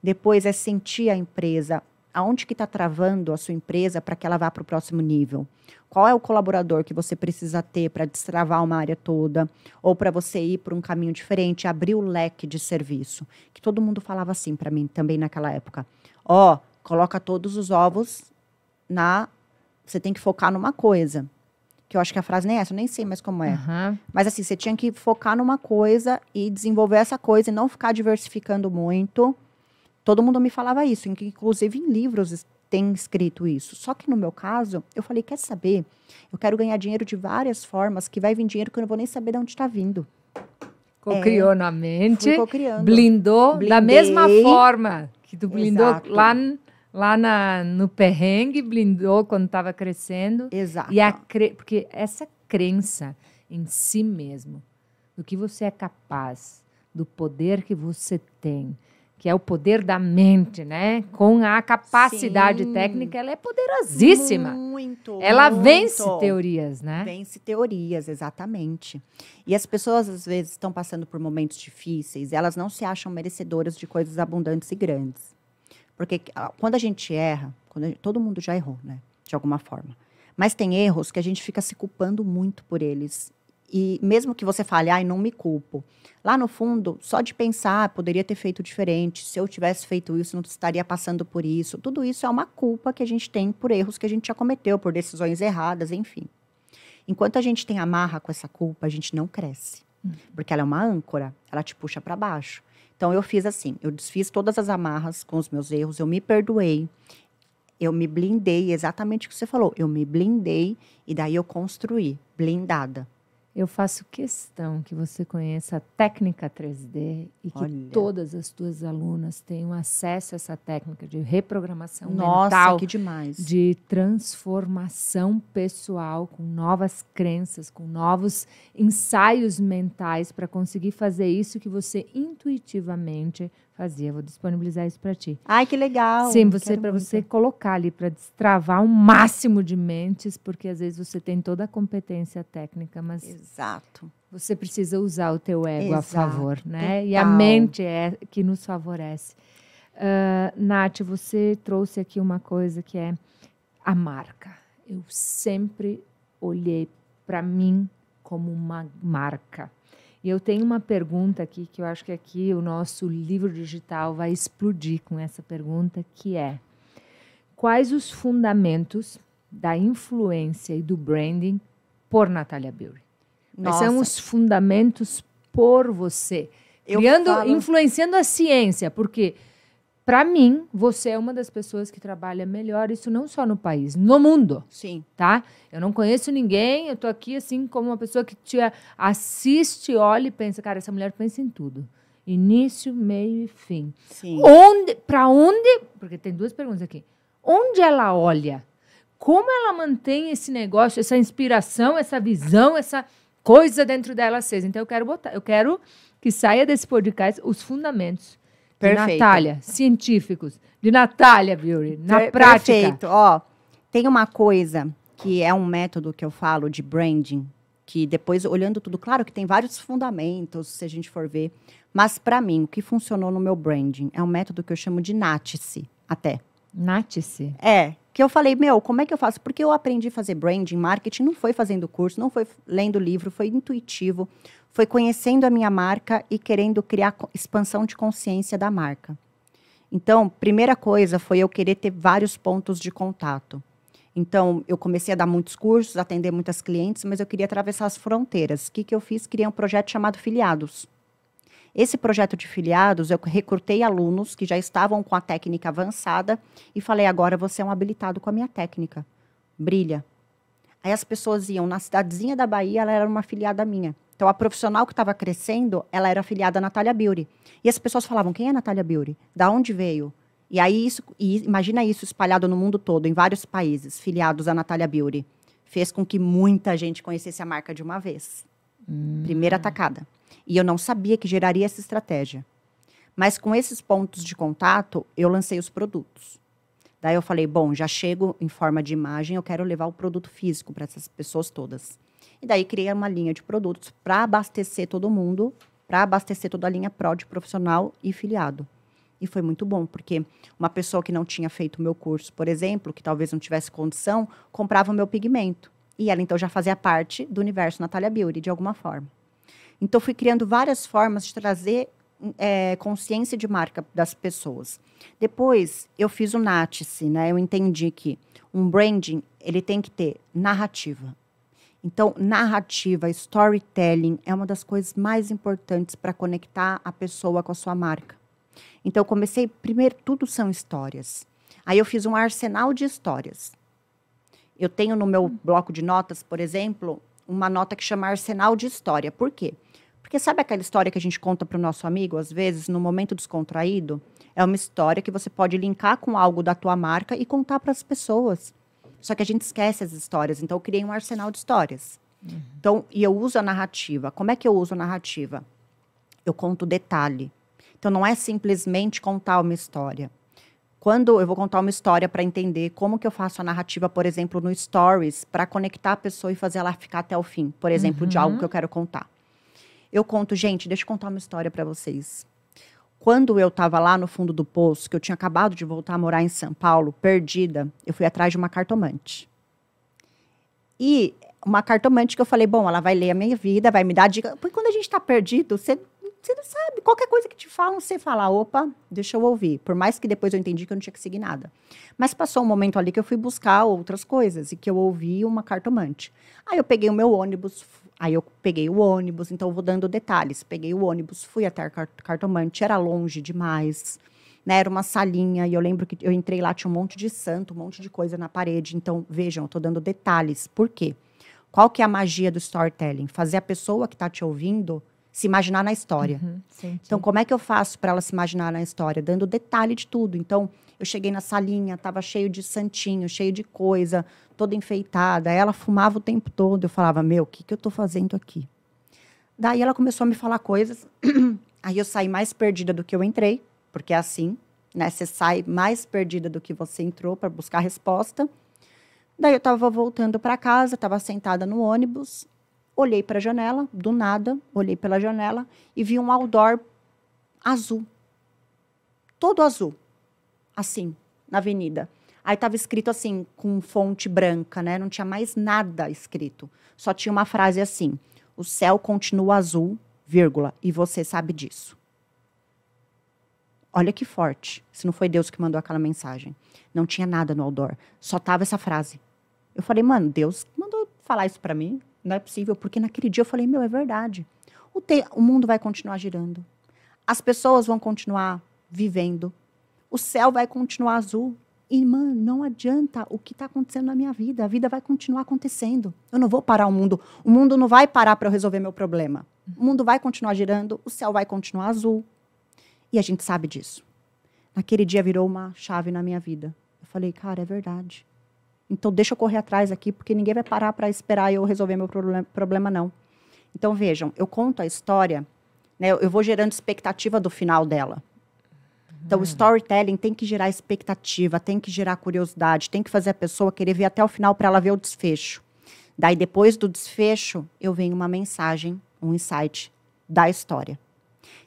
Depois é sentir a empresa, aonde que está travando a sua empresa para que ela vá para o próximo nível. Qual é o colaborador que você precisa ter para destravar uma área toda? Ou para você ir por um caminho diferente, abrir o leque de serviço? Que todo mundo falava assim para mim também naquela época. Ó, coloca todos os ovos na... Você tem que focar numa coisa. Que eu acho que a frase nem é essa, eu nem sei mais como é. Aham. Mas assim, você tinha que focar numa coisa e desenvolver essa coisa e não ficar diversificando muito. Todo mundo me falava isso, inc- inclusive em livros tem escrito isso. Só que no meu caso, eu falei, quer saber? Eu quero ganhar dinheiro de várias formas, que vai vir dinheiro que eu não vou nem saber de onde está vindo. Cocriou na mente, blindou da Blindei. mesma forma que tu blindou Exato. lá, lá na, no perrengue, blindou quando estava crescendo. Exato. E a cre... Porque essa crença em si mesmo, do que você é capaz, do poder que você tem, que é o poder da mente, né? Com a capacidade Sim. técnica, ela é poderosíssima. Muito. Ela muito. vence teorias, né? Vence teorias, exatamente. E as pessoas, às vezes, estão passando por momentos difíceis, elas não se acham merecedoras de coisas abundantes e grandes. Porque ah, quando a gente erra, quando gente- todo mundo já errou, né? De alguma forma. Mas tem erros que a gente fica se culpando muito por eles. E mesmo que você fale, ai, não me culpo. Lá no fundo, só de pensar, "Ah, poderia ter feito diferente. Se eu tivesse feito isso, não estaria passando por isso. Tudo isso é uma culpa que a gente tem por erros que a gente já cometeu, por decisões erradas, enfim. Enquanto a gente tem amarra com essa culpa, a gente não cresce. Porque ela é uma âncora, ela te puxa para baixo. Então eu fiz assim, eu desfiz todas as amarras com os meus erros, eu me perdoei, eu me blindei, exatamente o que você falou, eu me blindei e daí eu construí, blindada. Eu faço questão que você conheça a técnica 3D e que Olha. todas as tuas alunas tenham acesso a essa técnica de reprogramação Nossa, mental, que demais. de transformação pessoal, com novas crenças, com novos ensaios mentais para conseguir fazer isso que você intuitivamente fazia. Vou disponibilizar isso para ti. Ai, que legal. Sim, você para você colocar ali para destravar o máximo de mentes, porque às vezes você tem toda a competência técnica, mas Exato. você precisa usar o teu ego a Exato, favor, né? E a total. mente é que nos favorece. Ah, Nath, você trouxe aqui uma coisa que é a marca. Eu sempre olhei para mim como uma marca. E eu tenho uma pergunta aqui que eu acho que aqui o nosso livro digital vai explodir com essa pergunta, que é: quais os fundamentos da influência e do branding por Natália Beauty? Quais são os fundamentos por você? Eu Criando, falo- influenciando a ciência, porque para mim você é uma das pessoas que trabalha melhor isso não só no país, no mundo, Sim. tá? Eu não conheço ninguém, eu tô aqui assim como uma pessoa que te assiste, olha e pensa, cara, essa mulher pensa em tudo. Início, meio e fim. Sim. Onde, para onde? Porque tem duas perguntas aqui. Onde ela olha? Como ela mantém esse negócio, essa inspiração, essa visão, essa coisa dentro dela acesa? Então eu quero botar, eu quero que saia desse podcast os fundamentos de Perfeito. Natália, científicos, de Natália Beauty, na Per- prática. Perfeito. Ó, tem uma coisa que é um método que eu falo de branding, que depois, olhando tudo, claro que tem vários fundamentos, se a gente for ver, mas para mim, o que funcionou no meu branding é um método que eu chamo de NATICE, até. Nátice. É, que eu falei, meu, como é que eu faço? Porque eu aprendi a fazer branding, marketing, não foi fazendo curso, não foi lendo livro, foi intuitivo, foi conhecendo a minha marca e querendo criar expansão de consciência da marca. Então, primeira coisa foi eu querer ter vários pontos de contato. Então, eu comecei a dar muitos cursos, atender muitas clientes, mas eu queria atravessar as fronteiras. O que, que eu fiz? Criei um projeto chamado Filiados. Esse projeto de filiados, eu recrutei alunos que já estavam com a técnica avançada e falei: agora você é um habilitado com a minha técnica. Brilha. Aí as pessoas iam na cidadezinha da Bahia, ela era uma afiliada minha. Então a profissional que estava crescendo, ela era afiliada à Natália Beauty. E as pessoas falavam: quem é a Natália Beauty? Da onde veio? E aí, isso, e imagina isso espalhado no mundo todo, em vários países, filiados à Natália Beauty. Fez com que muita gente conhecesse a marca de uma vez. Primeira atacada. E eu não sabia que geraria essa estratégia. Mas com esses pontos de contato, eu lancei os produtos. Daí eu falei, bom, já chego em forma de imagem, eu quero levar o produto físico para essas pessoas todas. E daí criei uma linha de produtos para abastecer todo mundo, para abastecer toda a linha Pro de profissional e filiado. E foi muito bom, porque uma pessoa que não tinha feito o meu curso, por exemplo, que talvez não tivesse condição, comprava o meu pigmento. E ela então já fazia parte do universo Natália Beauty, de alguma forma. Então, fui criando várias formas de trazer é, consciência de marca das pessoas. Depois, eu fiz o NATICE, né? Eu entendi que um branding, ele tem que ter narrativa. Então, narrativa, storytelling é uma das coisas mais importantes para conectar a pessoa com a sua marca. Então, eu comecei, primeiro, tudo são histórias. Aí, eu fiz um arsenal de histórias. Eu tenho no meu bloco de notas, por exemplo, uma nota que chama Arsenal de História. Por quê? Porque sabe aquela história que a gente conta para o nosso amigo, às vezes, no momento descontraído? É uma história que você pode linkar com algo da tua marca e contar para as pessoas. Só que a gente esquece as histórias, então eu criei um arsenal de histórias. Então, e eu uso a narrativa. Como é que eu uso a narrativa? Eu conto detalhe. Então, não é simplesmente contar uma história. Quando eu vou contar uma história para entender como que eu faço a narrativa, por exemplo, no Stories, para conectar a pessoa e fazer ela ficar até o fim, por exemplo, de algo que eu quero contar. Eu conto, gente, deixa eu contar uma história para vocês. Quando eu estava lá no fundo do poço, que eu tinha acabado de voltar a morar em São Paulo, perdida, eu fui atrás de uma cartomante. E uma cartomante que eu falei, bom, ela vai ler a minha vida, vai me dar dica. Porque quando a gente está perdido, você, você não sabe. Qualquer coisa que te falam, você fala, opa, deixa eu ouvir. Por mais que depois eu entendi que eu não tinha que seguir nada. Mas passou um momento ali que eu fui buscar outras coisas e que eu ouvi uma cartomante. Aí eu peguei o meu ônibus, aí eu peguei o ônibus, então vou dando detalhes. Peguei o ônibus, fui até a car- cartomante, era longe demais. Né, era uma salinha, e eu lembro que eu entrei lá, tinha um monte de santo, um monte de coisa na parede. Então, vejam, eu estou dando detalhes. Por quê? Qual que é a magia do storytelling? Fazer a pessoa que está te ouvindo se imaginar na história. Uhum, Então, como é que eu faço para ela se imaginar na história? Dando detalhe de tudo. Então, eu cheguei na salinha, tava cheio de santinho, cheio de coisa, toda enfeitada. Ela fumava o tempo todo. Eu falava, meu, o que, que eu tô fazendo aqui? Daí ela começou a me falar coisas. Aí eu saí mais perdida do que eu entrei, porque é assim, né? Você sai mais perdida do que você entrou para buscar resposta. Daí eu tava voltando para casa, tava sentada no ônibus, olhei para a janela, do nada, olhei pela janela e vi um outdoor azul. Todo azul. Assim, na avenida. Aí tava escrito assim, com fonte branca, né? Não tinha mais nada escrito. Só tinha uma frase assim: "O céu continua azul, vírgula, e você sabe disso". Olha que forte. Se não foi Deus que mandou aquela mensagem. Não tinha nada no outdoor. Só tava essa frase. Eu falei, mano, Deus mandou falar isso para mim. Não é possível, porque naquele dia eu falei, meu, é verdade. O, te- o mundo vai continuar girando. As pessoas vão continuar vivendo. O céu vai continuar azul. Mano, não adianta o que está acontecendo na minha vida. A vida vai continuar acontecendo. Eu não vou parar o mundo. O mundo não vai parar para eu resolver meu problema. O mundo vai continuar girando. O céu vai continuar azul. E a gente sabe disso. Naquele dia virou uma chave na minha vida. Eu falei, cara, é verdade. Então deixa eu correr atrás aqui, porque ninguém vai parar para esperar eu resolver meu problem- problema, não. Então vejam, eu conto a história, né, eu eu vou gerando expectativa do final dela. Então, o storytelling tem que gerar expectativa, tem que gerar curiosidade, tem que fazer a pessoa querer ver até o final para ela ver o desfecho. Daí, depois do desfecho, eu venho uma mensagem, um insight da história.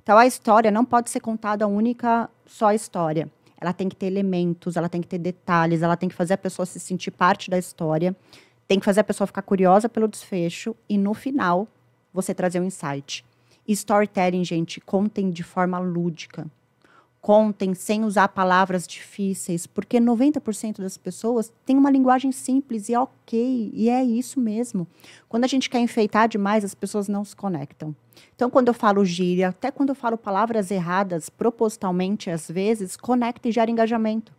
Então, a história não pode ser contada única, só a história. Ela tem que ter elementos, ela tem que ter detalhes, ela tem que fazer a pessoa se sentir parte da história, tem que fazer a pessoa ficar curiosa pelo desfecho e, no final, você trazer um insight. Storytelling, gente, contem de forma lúdica. Contem sem usar palavras difíceis, porque 90% das pessoas têm uma linguagem simples e ok, e é isso mesmo. Quando a gente quer enfeitar demais, as pessoas não se conectam. Então, quando eu falo gíria, até quando eu falo palavras erradas, propositalmente, às vezes, conecta e gera engajamento.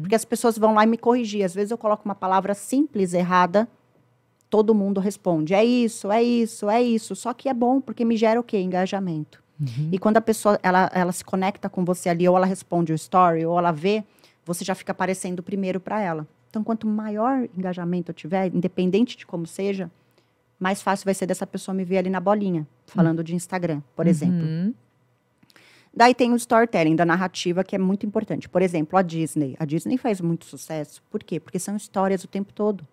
Porque as pessoas vão lá e me corrigir. Às vezes eu coloco uma palavra simples errada, todo mundo responde. É isso, é isso, é isso. Só que é bom, porque me gera o quê? Engajamento. E quando a pessoa ela, ela se conecta com você ali, ou ela responde o story, ou ela vê, você já fica aparecendo primeiro para ela. Então, quanto maior engajamento eu tiver, independente de como seja, mais fácil vai ser dessa pessoa me ver ali na bolinha, falando de Instagram, por exemplo. Uhum. Daí tem o storytelling da narrativa, que é muito importante. Por exemplo, a Disney. A Disney faz muito sucesso. Por quê? Porque são histórias o tempo todo.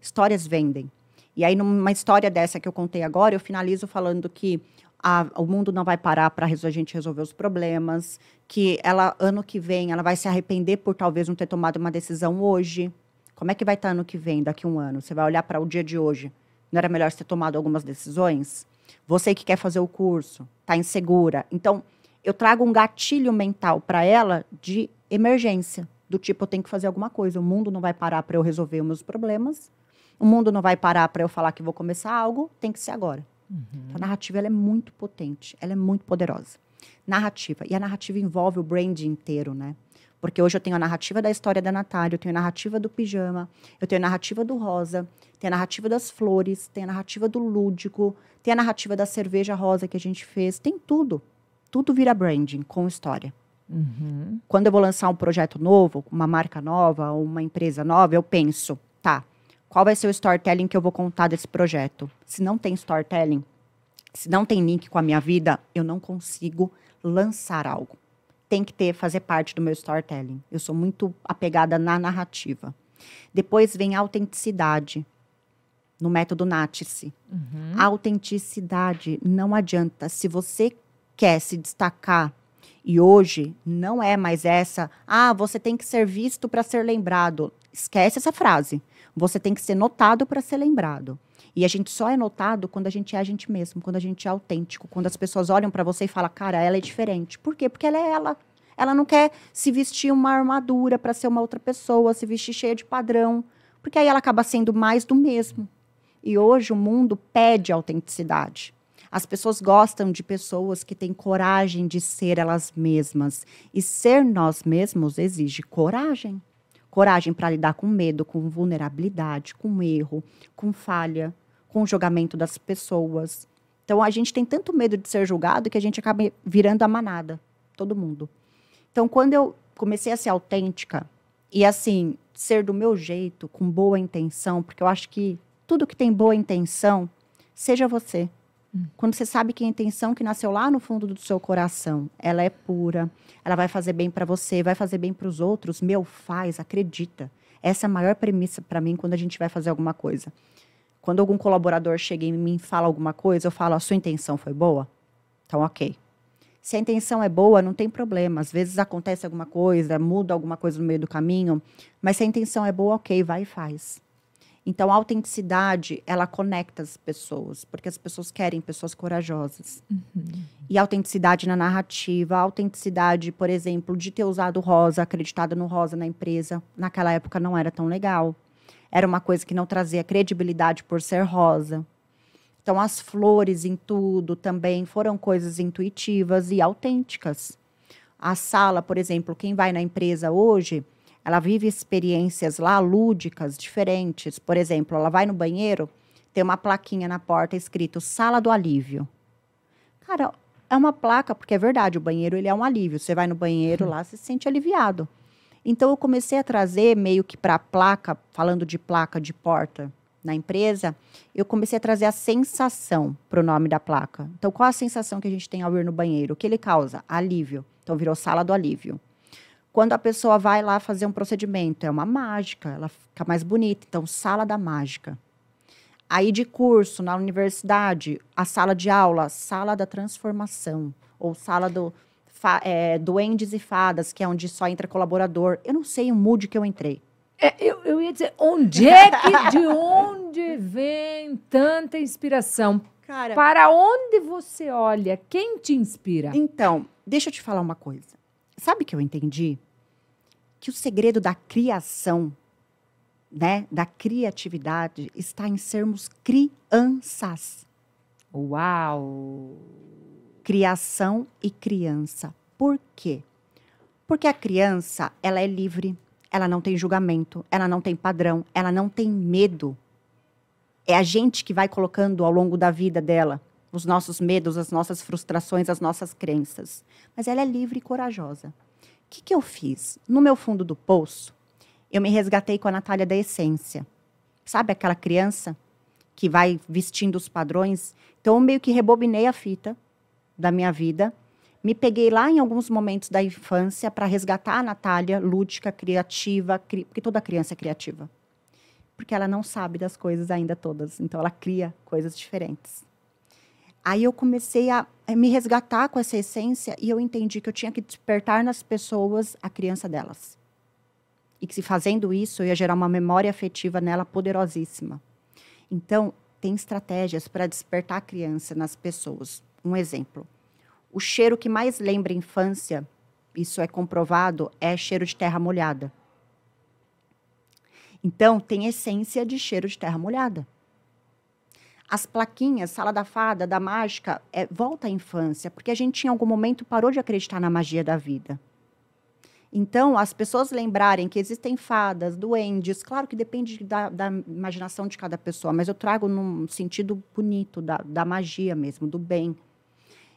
Histórias vendem. E aí, numa história dessa que eu contei agora, eu finalizo falando que a- o mundo não vai parar para a gente resolver os problemas, que ela, ano que vem, ela vai se arrepender por talvez não ter tomado uma decisão hoje. Como é que vai estar ano que vem, daqui a um ano? Você vai olhar para o dia de hoje. Não era melhor você ter tomado algumas decisões? Você que quer fazer o curso, está insegura. Então, eu trago um gatilho mental para ela de emergência. Do tipo, eu tenho que fazer alguma coisa. O mundo não vai parar para eu resolver os meus problemas. O mundo não vai parar para eu falar que vou começar algo. Tem que ser agora. Então, a narrativa ela é muito potente, ela é muito poderosa. Narrativa. E a narrativa envolve o brand inteiro, né? Porque hoje eu tenho a narrativa da história da Natália, eu tenho a narrativa do pijama, eu tenho a narrativa do rosa, tem a narrativa das flores, tem a narrativa do lúdico, tem a narrativa da cerveja rosa que a gente fez, tem tudo. Tudo vira branding com história. Uhum. Quando eu vou lançar um projeto novo, uma marca nova, uma empresa nova, eu penso, tá, qual vai ser o storytelling que eu vou contar desse projeto? Se não tem storytelling, se não tem link com a minha vida, eu não consigo lançar algo. Tem que ter, fazer parte do meu storytelling. Eu sou muito apegada na narrativa. Depois vem a autenticidade, no método Natice. A autenticidade não adianta. Se você quer se destacar e hoje não é mais essa, ah, você tem que ser visto para ser lembrado. Esquece essa frase. Você tem que ser notado para ser lembrado. E a gente só é notado quando a gente é a gente mesmo, quando a gente é autêntico, quando as pessoas olham para você e falam, cara, ela é diferente. Por quê? Porque ela é ela. Ela não quer se vestir uma armadura para ser uma outra pessoa, se vestir cheia de padrão, porque aí ela acaba sendo mais do mesmo. E hoje o mundo pede autenticidade. As pessoas gostam de pessoas que têm coragem de ser elas mesmas. E ser nós mesmos exige coragem. Coragem para lidar com medo, com vulnerabilidade, com erro, com falha, com o julgamento das pessoas. Então a gente tem tanto medo de ser julgado que a gente acaba virando a manada, todo mundo. Então quando eu comecei a ser autêntica e assim, ser do meu jeito, com boa intenção, porque eu acho que tudo que tem boa intenção, seja você. Quando você sabe que a intenção que nasceu lá no fundo do seu coração, ela é pura, ela vai fazer bem para você, vai fazer bem para os outros, meu, faz, acredita. Essa é a maior premissa para mim quando a gente vai fazer alguma coisa. Quando algum colaborador chega em mim e fala alguma coisa, eu falo: a sua intenção foi boa? Então, ok. Se a intenção é boa, não tem problema. Às vezes acontece alguma coisa, muda alguma coisa no meio do caminho, mas se a intenção é boa, ok, vai e faz. Então, a autenticidade, ela conecta as pessoas, porque as pessoas querem pessoas corajosas. Uhum. E a autenticidade na narrativa, a autenticidade, por exemplo, de ter usado rosa, acreditado no rosa na empresa, naquela época não era tão legal. Era uma coisa que não trazia credibilidade por ser rosa. Então, as flores em tudo também foram coisas intuitivas e autênticas. A sala, por exemplo, quem vai na empresa hoje, ela vive experiências lá lúdicas diferentes. Por exemplo, ela vai no banheiro, tem uma plaquinha na porta escrito Sala do Alívio. Cara, é uma placa, porque é verdade, o banheiro ele é um alívio. Você vai no banheiro uhum. lá, você se sente aliviado. Então eu comecei a trazer meio que para a placa, falando de placa de porta, na empresa, eu comecei a trazer a sensação para o nome da placa. Então, qual a sensação que a gente tem ao ir no banheiro? O que ele causa? Alívio. Então, virou sala do alívio. Quando a pessoa vai lá fazer um procedimento, é uma mágica, ela fica mais bonita. Então, sala da mágica. Aí, de curso, na universidade, a sala de aula, sala da transformação. Ou sala do é, duendes e fadas, que é onde só entra colaborador. Eu não sei o mood que eu entrei. É, eu, eu ia dizer, onde é que, de onde vem tanta inspiração? Cara, para onde você olha? Quem te inspira? Então, deixa eu te falar uma coisa. Sabe que eu entendi? Que o segredo da criação, né, da criatividade, está em sermos crianças. Uau! Criação e criança. Por quê? Porque a criança, ela é livre, ela não tem julgamento, ela não tem padrão, ela não tem medo. É a gente que vai colocando ao longo da vida dela os nossos medos, as nossas frustrações, as nossas crenças. Mas ela é livre e corajosa. O que, que eu fiz? No meu fundo do poço, eu me resgatei com a Natália da Essência. Sabe aquela criança que vai vestindo os padrões? Então, eu meio que rebobinei a fita da minha vida me peguei lá em alguns momentos da infância para resgatar a Natália, lúdica, criativa, cri... porque toda criança é criativa. Porque ela não sabe das coisas ainda todas, então ela cria coisas diferentes. Aí eu comecei a me resgatar com essa essência e eu entendi que eu tinha que despertar nas pessoas a criança delas. E que se fazendo isso, eu ia gerar uma memória afetiva nela poderosíssima. Então, tem estratégias para despertar a criança nas pessoas. Um exemplo o cheiro que mais lembra a infância, isso é comprovado, é cheiro de terra molhada. Então, tem essência de cheiro de terra molhada. As plaquinhas, sala da fada, da mágica, é, volta à infância, porque a gente em algum momento parou de acreditar na magia da vida. Então, as pessoas lembrarem que existem fadas, duendes, claro que depende da, da imaginação de cada pessoa, mas eu trago num sentido bonito, da, da magia mesmo, do bem.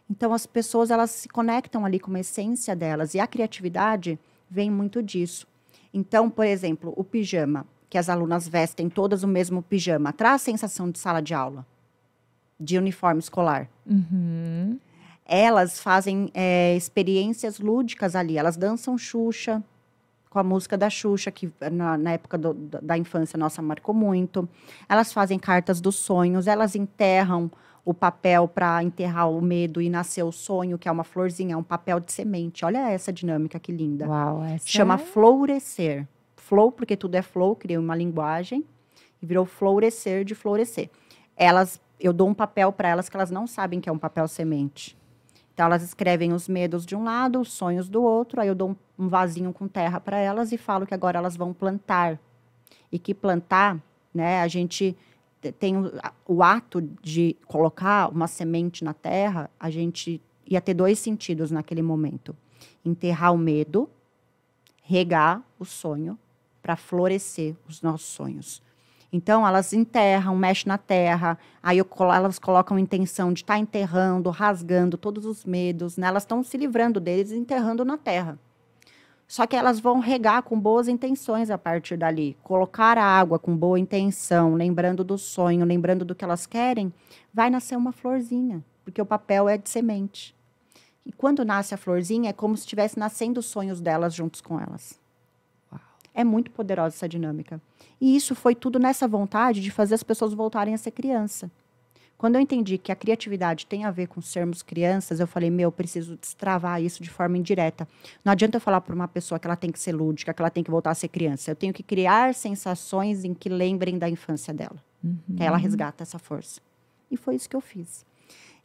Então as pessoas elas se conectam ali com a essência delas e a criatividade vem muito disso. Então, por exemplo, o pijama, que as alunas vestem todas o mesmo pijama, traz a sensação de sala de aula, de uniforme escolar. Uhum. Elas fazem é, experiências lúdicas ali, elas dançam Xuxa, com a música da Xuxa, que na, na época do, da infância nossa marcou muito. Elas fazem cartas dos sonhos, elas enterram o papel para enterrar o medo e nascer o sonho, que é uma florzinha, é um papel de semente. Olha essa dinâmica que linda. Uau, essa Chama é... florescer. Flow, porque tudo é flow, criei uma linguagem e virou florescer de florescer. Elas, eu dou um papel para elas que elas não sabem que é um papel semente. Então elas escrevem os medos de um lado, os sonhos do outro, aí eu dou um, vasinho com terra para elas e falo que agora elas vão plantar. E que plantar, né, a gente tem o, o, ato de colocar uma semente na terra, a gente ia ter dois sentidos naquele momento: enterrar o medo, regar o sonho para florescer os nossos sonhos. Então, elas enterram, mexem na terra, aí elas colocam intenção de estar tá enterrando, rasgando todos os medos, né? elas estão se livrando deles enterrando na terra. Só que elas vão regar com boas intenções a partir dali. Colocar a água com boa intenção, lembrando do sonho, lembrando do que elas querem, vai nascer uma florzinha, porque o papel é de semente. E quando nasce a florzinha, é como se estivesse nascendo os sonhos delas juntos com elas. É muito poderosa essa dinâmica. E isso foi tudo nessa vontade de fazer as pessoas voltarem a ser criança. Quando eu entendi que a criatividade tem a ver com sermos crianças, eu falei, meu, eu preciso destravar isso de forma indireta. Não adianta eu falar para uma pessoa que ela tem que ser lúdica, que ela tem que voltar a ser criança. Eu tenho que criar sensações em que lembrem da infância dela. Uhum. Que ela resgata essa força. E foi isso que eu fiz.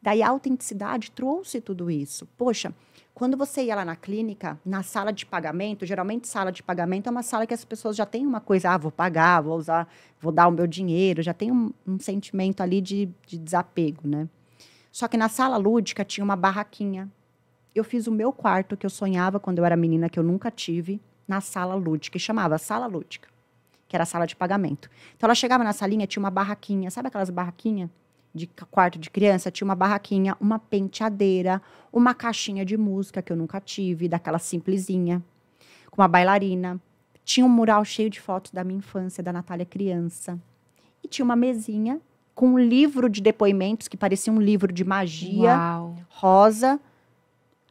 Daí a autenticidade trouxe tudo isso. Poxa, quando você ia lá na clínica, na sala de pagamento, geralmente sala de pagamento é uma sala que as pessoas já têm uma coisa, ah, vou pagar, vou usar, vou dar o meu dinheiro, já tem um, um sentimento ali de, de desapego, né? Só que na sala lúdica tinha uma barraquinha. Eu fiz o meu quarto que eu sonhava quando eu era menina, que eu nunca tive, na sala lúdica, e chamava Sala Lúdica, que era a sala de pagamento. Então ela chegava na salinha, tinha uma barraquinha, sabe aquelas barraquinhas? De quarto de criança, tinha uma barraquinha, uma penteadeira, uma caixinha de música que eu nunca tive, daquela simplesinha, com uma bailarina. Tinha um mural cheio de fotos da minha infância, da Natália criança. E tinha uma mesinha com um livro de depoimentos que parecia um livro de magia, Uau. rosa.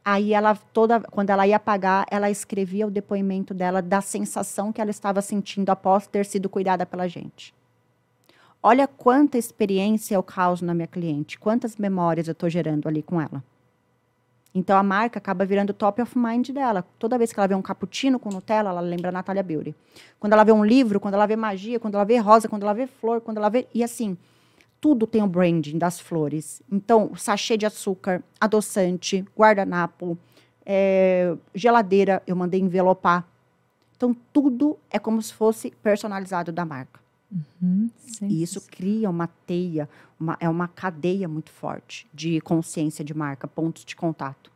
Aí ela toda, quando ela ia pagar, ela escrevia o depoimento dela da sensação que ela estava sentindo após ter sido cuidada pela gente. Olha quanta experiência eu causo na minha cliente, quantas memórias eu estou gerando ali com ela. Então a marca acaba virando top of mind dela. Toda vez que ela vê um cappuccino com Nutella, ela lembra a Natália Beauty. Quando ela vê um livro, quando ela vê magia, quando ela vê rosa, quando ela vê flor, quando ela vê. E assim, tudo tem o branding das flores. Então, sachê de açúcar, adoçante, guardanapo, é, geladeira, eu mandei envelopar. Então, tudo é como se fosse personalizado da marca. Uhum, e isso cria uma teia, uma, é uma cadeia muito forte de consciência de marca, pontos de contato.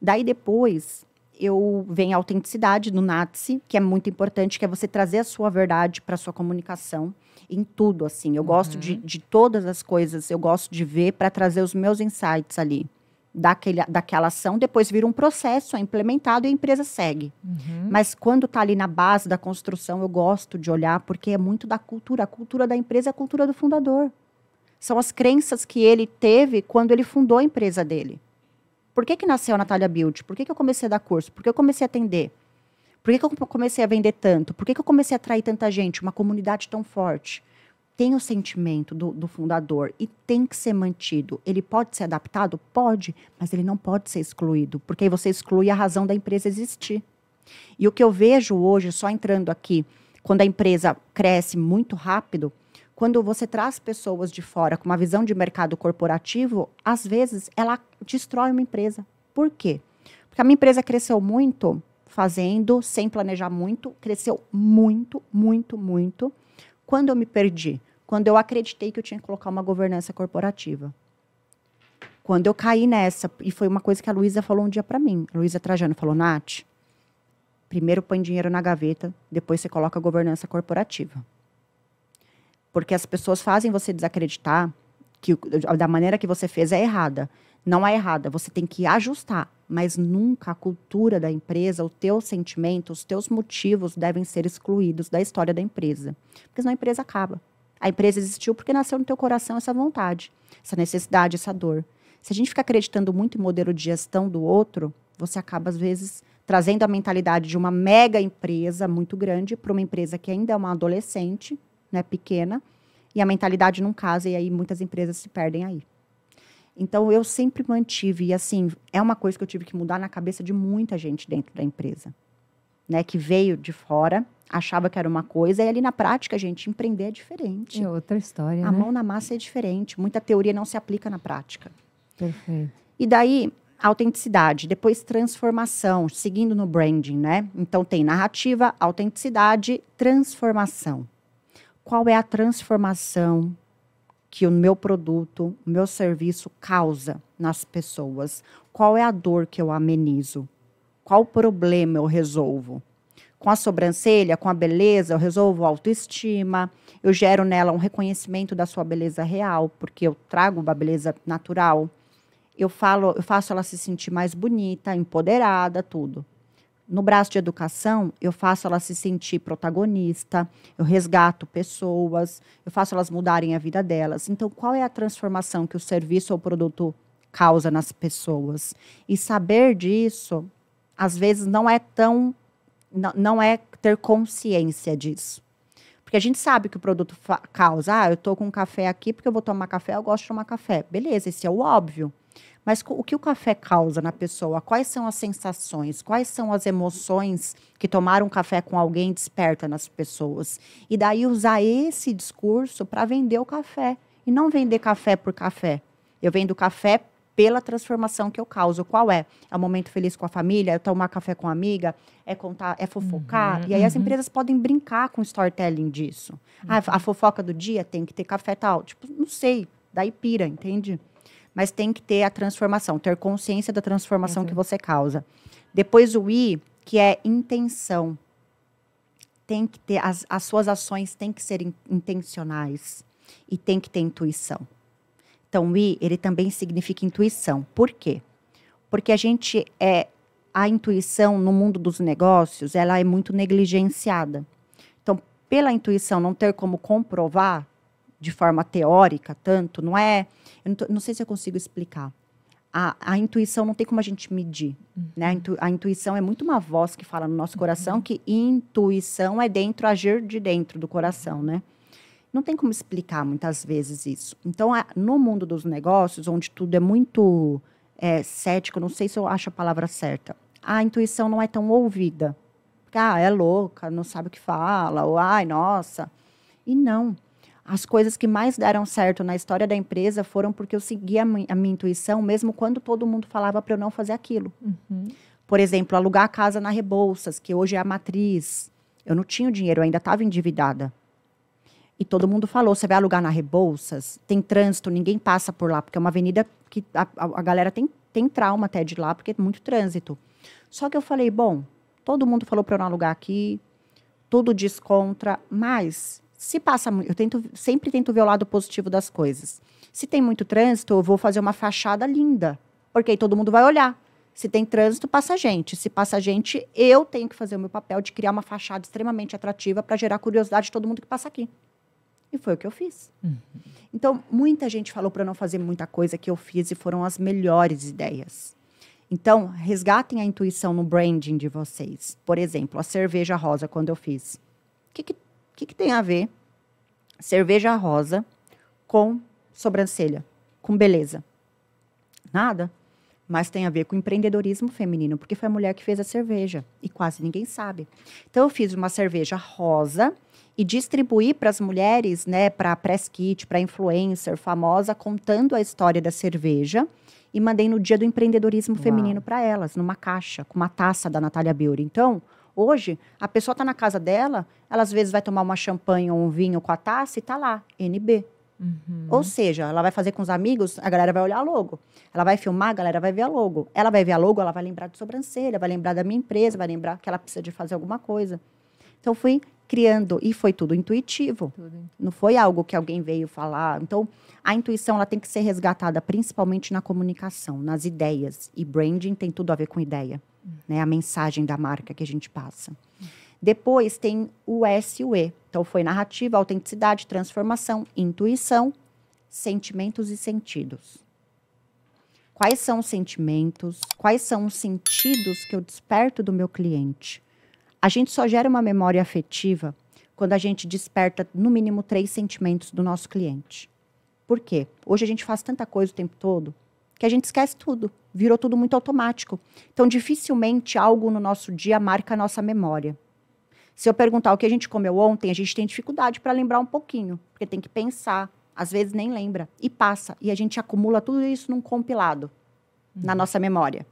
Daí depois eu venho a autenticidade no NATSI, que é muito importante, que é você trazer a sua verdade para a sua comunicação em tudo, assim. Eu uhum. gosto de, de todas as coisas, eu gosto de ver para trazer os meus insights ali daquele, daquela ação, depois vira um processo, é implementado e a empresa segue. Uhum. Mas quando está ali na base da construção, eu gosto de olhar, porque é muito da cultura. A cultura da empresa é a cultura do fundador. São as crenças que ele teve quando ele fundou a empresa dele. Por que, que nasceu a Natália Build? Por que, que eu comecei a dar curso? Por que eu comecei a atender? Por que, que eu comecei a vender tanto? Por que, que eu comecei a atrair tanta gente? Uma comunidade tão forte? Tem o sentimento do, do, fundador e tem que ser mantido. Ele pode ser adaptado? Pode, mas ele não pode ser excluído, porque aí você exclui a razão da empresa existir. E o que eu vejo hoje, só entrando aqui, quando a empresa cresce muito rápido, quando você traz pessoas de fora com uma visão de mercado corporativo, às vezes ela destrói uma empresa. Por quê? Porque a minha empresa cresceu muito fazendo, sem planejar muito, cresceu muito, muito, muito. Quando eu me perdi? Quando eu acreditei que eu tinha que colocar uma governança corporativa. Quando eu caí nessa, e foi uma coisa que a Luísa falou um dia para mim, Luísa Trajano falou, Nath, primeiro põe dinheiro na gaveta, depois você coloca a governança corporativa. Porque as pessoas fazem você desacreditar que da maneira que você fez é errada. Não é errada, você tem que ajustar, mas nunca a cultura da empresa, o teu sentimento, os teus motivos devem ser excluídos da história da empresa, porque senão a empresa acaba. A empresa existiu porque nasceu no teu coração essa vontade, essa necessidade, essa dor. Se a gente fica acreditando muito em modelo de gestão do outro, você acaba, às vezes, trazendo a mentalidade de uma mega empresa muito grande para uma empresa que ainda é uma adolescente, né, pequena, e a mentalidade não casa, e aí muitas empresas se perdem aí. Então, eu sempre mantive, e assim, é uma coisa que eu tive que mudar na cabeça de muita gente dentro da empresa, né, que veio de fora achava que era uma coisa, e ali na prática, gente, empreender é diferente. É outra história. A né? mão na massa é diferente. Muita teoria não se aplica na prática. Perfeito. E daí, autenticidade, depois transformação, seguindo no branding, né? Então tem narrativa, autenticidade, transformação. Qual é a transformação que o meu produto, o meu serviço causa nas pessoas? Qual é a dor que eu amenizo? Qual problema eu resolvo? Com a sobrancelha, com a beleza, eu resolvo a autoestima, eu gero nela um reconhecimento da sua beleza real, porque eu trago uma beleza natural. Eu falo, eu faço ela se sentir mais bonita, empoderada, tudo. No braço de educação, eu faço ela se sentir protagonista, eu resgato pessoas, eu faço elas mudarem a vida delas. Então, qual é a transformação que o serviço ou produto causa nas pessoas? E saber disso, às vezes, não é tão. Não, é ter consciência disso. Porque a gente sabe que o produto causa. Ah, eu estou com café aqui porque eu vou tomar café, eu gosto de tomar café. Beleza, esse é o óbvio. Mas o que o café causa na pessoa? Quais são as sensações? Quais são as emoções que tomar um café com alguém desperta nas pessoas? E daí usar esse discurso para vender o café. E não vender café por café. Eu vendo café pela transformação que eu causo. Qual é? É um momento feliz com a família, é tomar café com a amiga, é contar, é fofocar. Uhum, e aí uhum. as empresas podem brincar com o storytelling disso. Uhum. Ah, a fofoca do dia tem que ter café tal. Tipo, não sei. Daí pira, entende? mas tem que ter a transformação, ter consciência da transformação uhum. que você causa. Depois o I, que é intenção. Tem que ter, as, as suas ações têm que ser in, intencionais e tem que ter intuição. Então, o I, ele também significa intuição. Por quê? Porque a gente é a intuição no mundo dos negócios, ela é muito negligenciada. Então, pela intuição não ter como comprovar de forma teórica tanto, não é eu não, tô, não sei se eu consigo explicar. A, a, intuição não tem como a gente medir. Uhum. Né? A, intu, a, intuição é muito uma voz que fala no nosso coração, uhum. que intuição é dentro, agir de dentro do coração, né? Não tem como explicar muitas vezes isso. Então, no mundo dos negócios, onde tudo é muito é, cético, não sei se eu acho a palavra certa, a intuição não é tão ouvida. Porque, ah, é louca, não sabe o que fala, ou, ai, nossa. E não as coisas que mais deram certo na história da empresa foram porque eu segui a, mi a minha intuição, mesmo quando todo mundo falava para eu não fazer aquilo. Uhum. Por exemplo, alugar a casa na Rebouças, que hoje é a matriz. Eu não tinha o dinheiro, eu ainda estava endividada. E todo mundo falou: você vai alugar na Rebouças? Tem trânsito, ninguém passa por lá, porque é uma avenida que a, a, galera tem, tem trauma até de lá, porque é muito trânsito. Só que eu falei: bom, todo mundo falou para eu não alugar aqui, tudo descontra, mas se passa, eu tento, sempre tento ver o lado positivo das coisas. Se tem muito trânsito, eu vou fazer uma fachada linda, porque aí todo mundo vai olhar. Se tem trânsito, passa gente. Se passa gente, eu tenho que fazer o meu papel de criar uma fachada extremamente atrativa para gerar curiosidade de todo mundo que passa aqui. E foi o que eu fiz. Uhum. Então, muita gente falou para não fazer muita coisa que eu fiz e foram as melhores ideias. Então, resgatem a intuição no branding de vocês. Por exemplo, a cerveja rosa, quando eu fiz. O que, que que, que tem a ver cerveja rosa com sobrancelha, com beleza? Nada. Mas tem a ver com empreendedorismo feminino, porque foi a mulher que fez a cerveja e quase ninguém sabe. Então eu fiz uma cerveja rosa e distribuí para as mulheres, né, para press kit, para influencer famosa, contando a história da cerveja e mandei no dia do empreendedorismo Uau. feminino para elas, numa caixa, com uma taça da Natália Beauty. Então, Hoje, a pessoa está na casa dela, ela às vezes vai tomar uma champanhe ou um vinho com a taça e está lá, NB. Uhum. Ou seja, ela vai fazer com os amigos, a galera vai olhar a logo. Ela vai filmar, a galera vai ver a logo. Ela vai ver a logo, ela vai lembrar de sobrancelha, vai lembrar da minha empresa, vai lembrar que ela precisa de fazer alguma coisa. Então, fui criando, e foi tudo intuitivo. Tudo. Não foi algo que alguém veio falar. Então, a intuição ela tem que ser resgatada principalmente na comunicação, nas ideias. E branding tem tudo a ver com ideia né, a mensagem da marca que a gente passa. Depois tem o S e o E. Então, foi narrativa, autenticidade, transformação, intuição, sentimentos e sentidos. Quais são os sentimentos? Quais são os sentidos que eu desperto do meu cliente? A gente só gera uma memória afetiva quando a gente desperta, no mínimo, três sentimentos do nosso cliente. Por quê? Hoje a gente faz tanta coisa o tempo todo que a gente esquece tudo. Virou tudo muito automático. Então, dificilmente algo no nosso dia marca a nossa memória. Se eu perguntar o que a gente comeu ontem, a gente tem dificuldade para lembrar um pouquinho, porque tem que pensar. Às vezes nem lembra e passa. E a gente acumula tudo isso num compilado uhum. na nossa memória.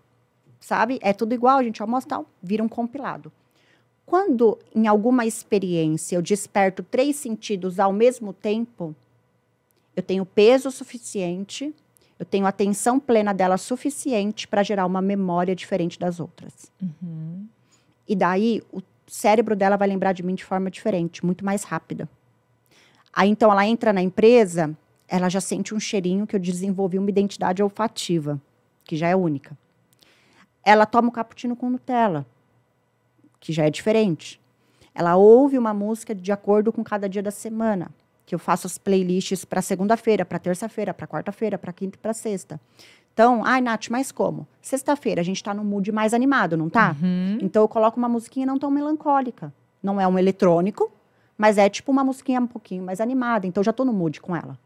Sabe? É tudo igual, a gente almoça tal, vira um compilado. Quando em alguma experiência eu desperto três sentidos ao mesmo tempo, eu tenho peso suficiente eu tenho atenção plena dela suficiente para gerar uma memória diferente das outras. Uhum. E daí, o cérebro dela vai lembrar de mim de forma diferente, muito mais rápida. Aí então ela entra na empresa, ela já sente um cheirinho que eu desenvolvi uma identidade olfativa, que já é única. Ela toma o cappuccino com Nutella, que já é diferente. Ela ouve uma música de acordo com cada dia da semana, que eu faço as playlists para segunda-feira, para terça-feira, para quarta-feira, para quinta e para sexta. Então, ai, Nath, mas como? Sexta-feira a gente está no mood mais animado, não tá? Uhum. Então eu coloco uma musiquinha não tão melancólica. Não é um eletrônico, mas é tipo uma musiquinha um pouquinho mais animada. Então já tô no mood com ela.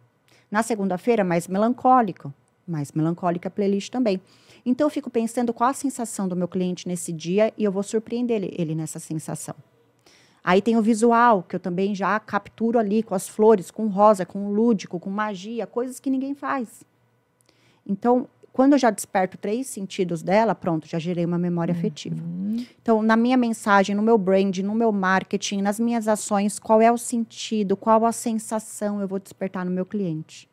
Na segunda-feira, mais melancólico. Mais melancólica a playlist também. Então eu fico pensando qual a sensação do meu cliente nesse dia e eu vou surpreender ele, ele nessa sensação. Aí tem o visual, que eu também já capturo ali com as flores, com rosa, com lúdico, com magia, coisas que ninguém faz. Então, quando eu já desperto três sentidos dela, pronto, já gerei uma memória afetiva. Então, na minha mensagem, no meu brand, no meu marketing, nas minhas ações, qual é o sentido, qual a sensação eu vou despertar no meu cliente?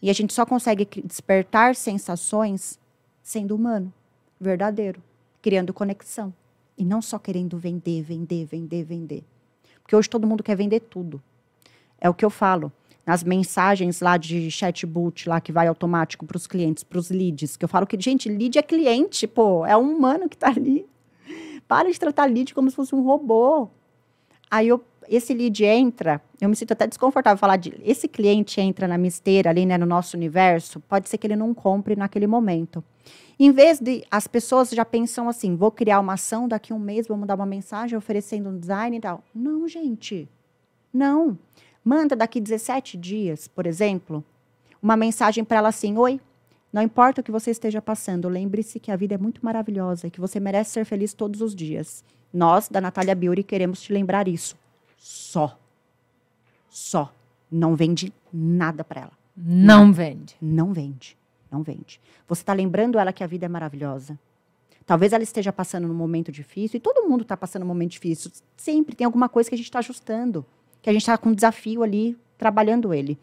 E a gente só consegue despertar sensações sendo humano, verdadeiro, criando conexão. E não só querendo vender, vender, vender, vender. Porque hoje todo mundo quer vender tudo. É o que eu falo. Nas mensagens lá de chatbot, lá que vai automático para os clientes, para os leads, que eu falo que, gente, lead é cliente, pô, é um humano que está ali. Para de tratar lead como se fosse um robô. Aí eu, esse lead entra, eu me sinto até desconfortável falar de. Esse cliente entra na minha esteira ali, né, no nosso universo, pode ser que ele não compre naquele momento. Em vez de as pessoas já pensam assim, vou criar uma ação daqui um mês, vou mandar uma mensagem oferecendo um design e tal. Não, gente. Não. Manda daqui 17 dias, por exemplo, uma mensagem para ela assim: Oi, não importa o que você esteja passando, lembre-se que a vida é muito maravilhosa e que você merece ser feliz todos os dias. Nós, da Natália Beauty, queremos te lembrar isso. Só. Só. Não vende nada para ela. Não vende. Não vende. Não vende. Você está lembrando ela que a vida é maravilhosa. Talvez ela esteja passando num momento difícil, e todo mundo está passando um momento difícil. Sempre tem alguma coisa que a gente está ajustando, que a gente está com um desafio ali, trabalhando ele.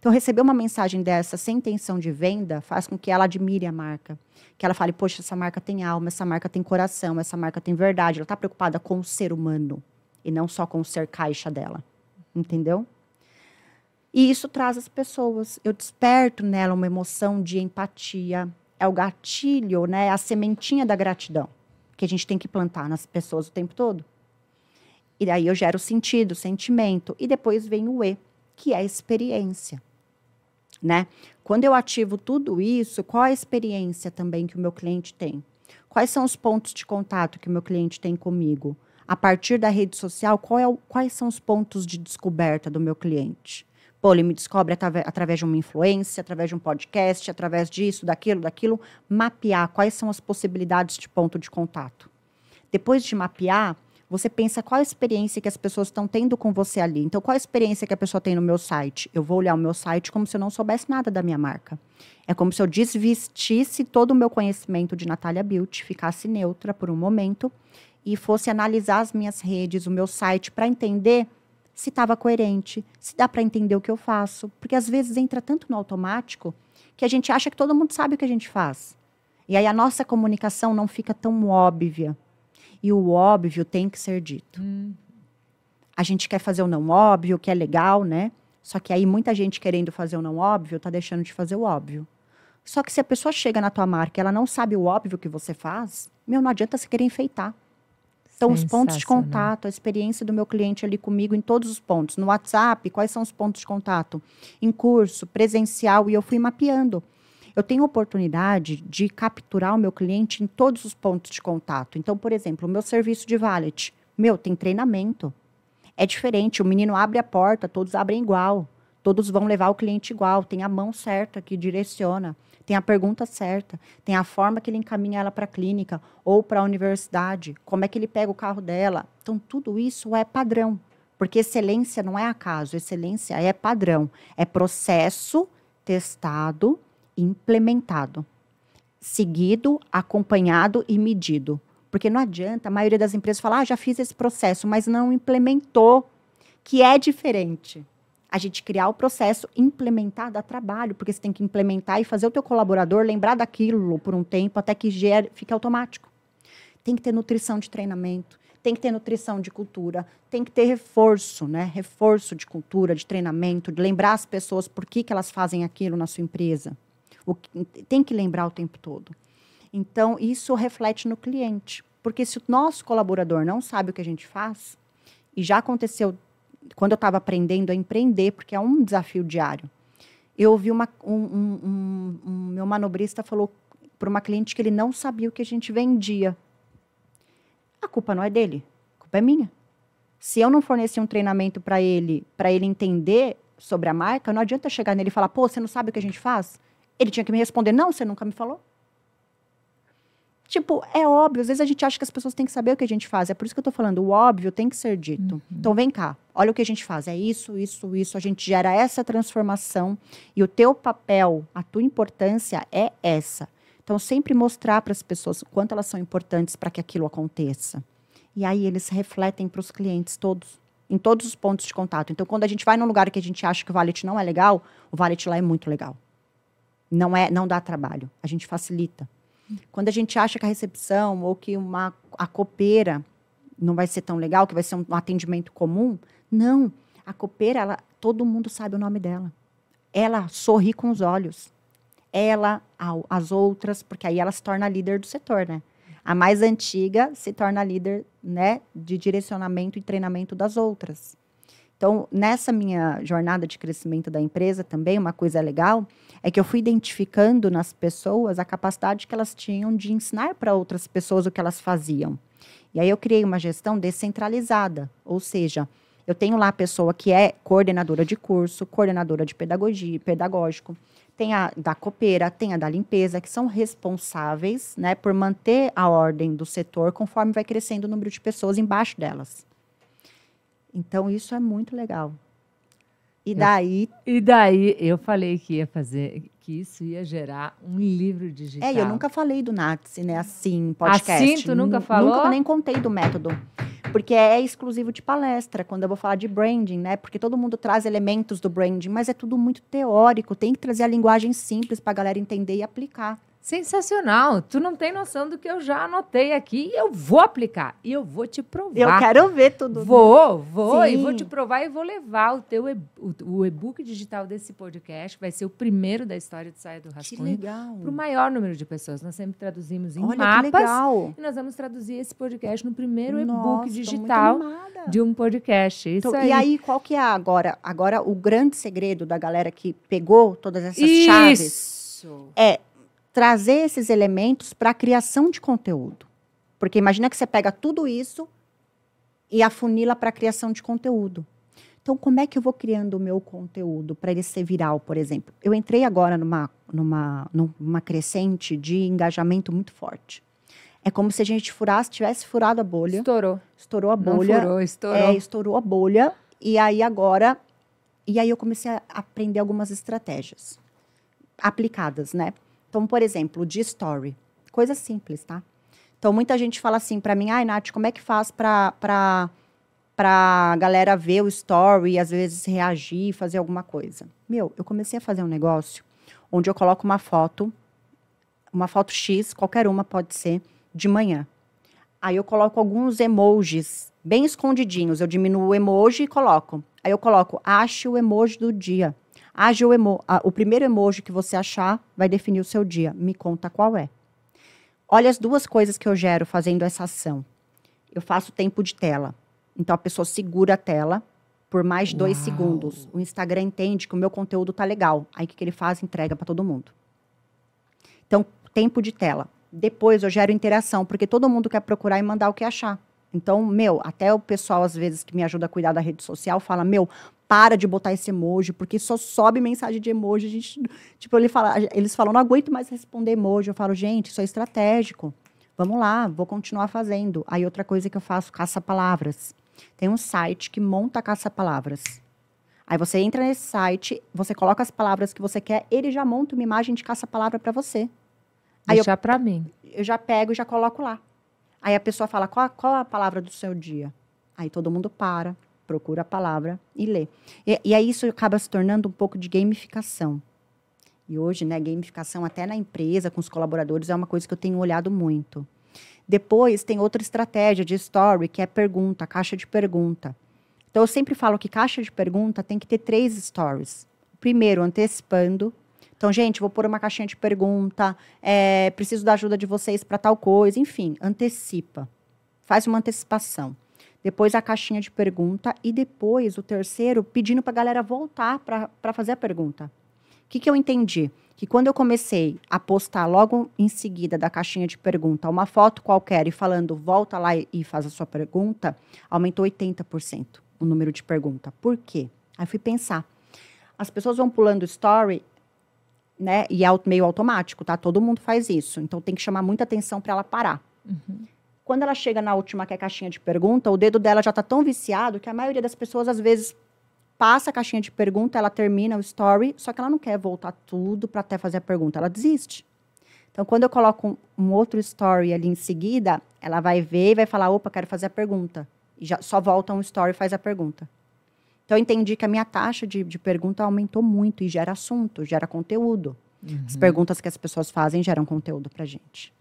Então, receber uma mensagem dessa sem intenção de venda faz com que ela admire a marca. Que ela fale, poxa, essa marca tem alma, essa marca tem coração, essa marca tem verdade. Ela está preocupada com o ser humano e não só com ser caixa dela. Entendeu? E isso traz as pessoas. Eu desperto nela uma emoção de empatia. É o gatilho, né? A sementinha da gratidão que a gente tem que plantar nas pessoas o tempo todo. E daí eu gero sentido, sentimento. E depois vem o E, que é a experiência. Né? Quando eu ativo tudo isso, qual a experiência também que o meu cliente tem? Quais são os pontos de contato que o meu cliente tem comigo? A partir da rede social, é o- quais são os pontos de descoberta do meu cliente? Pô, ele me descobre atrave- através de uma influência, através de um podcast, através disso, daquilo, daquilo. Mapear quais são as possibilidades de ponto de contato. Depois de mapear, você pensa qual a experiência que as pessoas estão tendo com você ali. Então, qual a experiência que a pessoa tem no meu site? Eu vou olhar o meu site como se eu não soubesse nada da minha marca. É como se eu desvestisse todo o meu conhecimento de Natália Beauty, ficasse neutra por um momento e fosse analisar as minhas redes, o meu site, para entender se estava coerente, se dá para entender o que eu faço. Porque às vezes entra tanto no automático que a gente acha que todo mundo sabe o que a gente faz. E aí a nossa comunicação não fica tão óbvia. E o óbvio tem que ser dito. A gente quer fazer o não óbvio, que é legal, né? Só que aí muita gente querendo fazer o não óbvio tá deixando de fazer o óbvio. Só que se a pessoa chega na tua marca e ela não sabe o óbvio que você faz, meu, não adianta você querer enfeitar. Então, os pontos de contato, a experiência do meu cliente ali comigo em todos os pontos. No WhatsApp, quais são os pontos de contato? Em curso, presencial, e eu fui mapeando. Eu tenho oportunidade de capturar o meu cliente em todos os pontos de contato. Então, por exemplo, o meu serviço de valet. Meu, tem treinamento. É diferente, o menino abre a porta, todos abrem igual. Todos vão levar o cliente igual. Tem a mão certa que direciona. Tem a pergunta certa. Tem a forma que ele encaminha ela para a clínica ou para a universidade. Como é que ele pega o carro dela. Então, tudo isso é padrão. Porque excelência não é acaso, excelência é padrão. É processo testado, implementado. Seguido, acompanhado e medido. Porque não adianta, a maioria das empresas fala, ah, já fiz esse processo, mas não implementou, que é diferente. A gente criar o processo, implementar dá trabalho, porque você tem que implementar e fazer o teu colaborador lembrar daquilo por um tempo até que gere, fique automático. Tem que ter nutrição de treinamento, tem que ter nutrição de cultura, tem que ter reforço, né? Reforço de cultura, de treinamento, de lembrar as pessoas por que, que elas fazem aquilo na sua empresa. O tem que lembrar o tempo todo. Então, isso reflete no cliente. Porque se o nosso colaborador não sabe o que a gente faz, e já aconteceu quando eu estava aprendendo a empreender, porque é um desafio diário. Eu ouvi uma, um, um, um, um meu manobrista falou para uma cliente que ele não sabia o que a gente vendia. A culpa não é dele, a culpa é minha. Se eu não fornecer um treinamento para ele, para ele entender sobre a marca, não adianta chegar nele e falar: "Pô, você não sabe o que a gente faz?" Ele tinha que me responder: "Não, você nunca me falou." Tipo, é óbvio, às vezes a gente acha que as pessoas têm que saber o que a gente faz. É por isso que eu tô falando, o óbvio tem que ser dito. Uhum. Então vem cá, olha o que a gente faz. É isso, isso, isso. A gente gera essa transformação e o teu papel, a tua importância é essa. Então sempre mostrar para as pessoas o quanto elas são importantes para que aquilo aconteça. E aí eles refletem para os clientes todos, em todos os pontos de contato. Então quando a gente vai num lugar que a gente acha que o valet não é legal, o valet lá é muito legal. Não é, não dá trabalho. A gente facilita. Quando a gente acha que a recepção ou que uma, a copeira não vai ser tão legal, que vai ser um, um atendimento comum, não. A copeira, ela, todo mundo sabe o nome dela. Ela sorri com os olhos. Ela, as outras, porque aí ela se torna líder do setor, né? A mais antiga se torna líder, né, de direcionamento e treinamento das outras. Então, nessa minha jornada de crescimento da empresa também, uma coisa legal é que eu fui identificando nas pessoas a capacidade que elas tinham de ensinar para outras pessoas o que elas faziam. E aí eu criei uma gestão descentralizada, ou seja, eu tenho lá a pessoa que é coordenadora de curso, coordenadora de pedagogia, pedagógico, tem a da copeira, tem a da limpeza, que são responsáveis né, por manter a ordem do setor conforme vai crescendo o número de pessoas embaixo delas. Então, isso é muito legal. E daí. Eu, e daí eu falei que ia fazer, que isso ia gerar um livro digital. É, eu nunca falei do Natsi, né? Assim, podcast. Assim, tu nunca falou? Nunca nem contei do método. Porque é exclusivo de palestra, quando eu vou falar de branding, né? Porque todo mundo traz elementos do branding, mas é tudo muito teórico. Tem que trazer a linguagem simples para a galera entender e aplicar. Sensacional. Tu não tem noção do que eu já anotei aqui e eu vou aplicar. E eu vou te provar. Eu quero ver tudo. Vou, vou. Sim. E vou te provar e vou levar o teu o e-book digital desse podcast. Vai ser o primeiro da história de Saia do Rascunho. Que legal. Para o maior número de pessoas. Nós sempre traduzimos em Olha, mapas. Que legal. E nós vamos traduzir esse podcast no primeiro e-book digital de um podcast. Isso então, aí. E aí, qual que é agora? Agora, o grande segredo da galera que pegou todas essas Isso. chaves é trazer esses elementos para a criação de conteúdo. Porque imagina que você pega tudo isso e afunila para a criação de conteúdo. Então, como é que eu vou criando o meu conteúdo para ele ser viral, por exemplo? Eu entrei agora numa, numa, numa crescente de engajamento muito forte. É como se a gente furasse, tivesse furado a bolha. Estourou. Estourou a bolha. Não furou, estourou. É, estourou a bolha. E aí agora. E aí eu comecei a aprender algumas estratégias aplicadas, né? Então, por exemplo, de story. Coisa simples, tá? Então, muita gente fala assim para mim, ai, Nath, como é que faz para para galera ver o story e às vezes reagir, fazer alguma coisa. Meu, eu comecei a fazer um negócio onde eu coloco uma foto, uma foto X, qualquer uma pode ser, de manhã. Aí eu coloco alguns emojis bem escondidinhos. Eu diminuo o emoji e coloco. Aí eu coloco, ache o emoji do dia. Age o, emo o primeiro emoji que você achar vai definir o seu dia. Me conta qual é. Olha as duas coisas que eu gero fazendo essa ação. Eu faço tempo de tela. Então a pessoa segura a tela por mais de dois Uau. segundos. O Instagram entende que o meu conteúdo tá legal. Aí o que, que ele faz? Entrega para todo mundo. Então, tempo de tela. Depois eu gero interação, porque todo mundo quer procurar e mandar o que achar. Então, meu, até o pessoal, às vezes, que me ajuda a cuidar da rede social, fala, meu, para de botar esse emoji, porque só sobe mensagem de emoji. A gente, tipo, ele fala, eles falam, não aguento mais responder emoji. Eu falo, gente, isso é estratégico. Vamos lá, vou continuar fazendo. Aí outra coisa que eu faço, caça-palavras. Tem um site que monta caça-palavras. Aí você entra nesse site, você coloca as palavras que você quer, ele já monta uma imagem de caça-palavra para você. Aí Deixar para mim. Eu já pego e já coloco lá. Aí a pessoa fala, qual, qual a palavra do seu dia? Aí todo mundo para, procura a palavra e lê. E, e aí isso acaba se tornando um pouco de gamificação. E hoje, né, gamificação até na empresa, com os colaboradores, é uma coisa que eu tenho olhado muito. Depois tem outra estratégia de story, que é pergunta, caixa de pergunta. Então eu sempre falo que caixa de pergunta tem que ter três stories. Primeiro, antecipando. Então, gente, vou pôr uma caixinha de pergunta, é, preciso da ajuda de vocês para tal coisa, enfim, antecipa. Faz uma antecipação. Depois a caixinha de pergunta e depois o terceiro pedindo para a galera voltar para fazer a pergunta. O que, que eu entendi? Que quando eu comecei a postar logo em seguida da caixinha de pergunta uma foto qualquer e falando volta lá e, faz a sua pergunta, aumentou 80% o número de pergunta. Por quê? Aí fui pensar. As pessoas vão pulando story, né? E é meio automático, tá? Todo mundo faz isso. Então tem que chamar muita atenção para ela parar. Uhum. Quando ela chega na última, que é a caixinha de pergunta, o dedo dela já está tão viciado que a maioria das pessoas, às vezes, passa a caixinha de pergunta, ela termina o story, só que ela não quer voltar tudo para até fazer a pergunta, ela desiste. Então, quando eu coloco um, um, outro story ali em seguida, ela vai ver e vai falar: opa, quero fazer a pergunta. E já só volta um story e faz a pergunta. Então, eu entendi que a minha taxa de, de pergunta aumentou muito e gera assunto, gera conteúdo. Uhum. As perguntas que as pessoas fazem geram conteúdo para gente.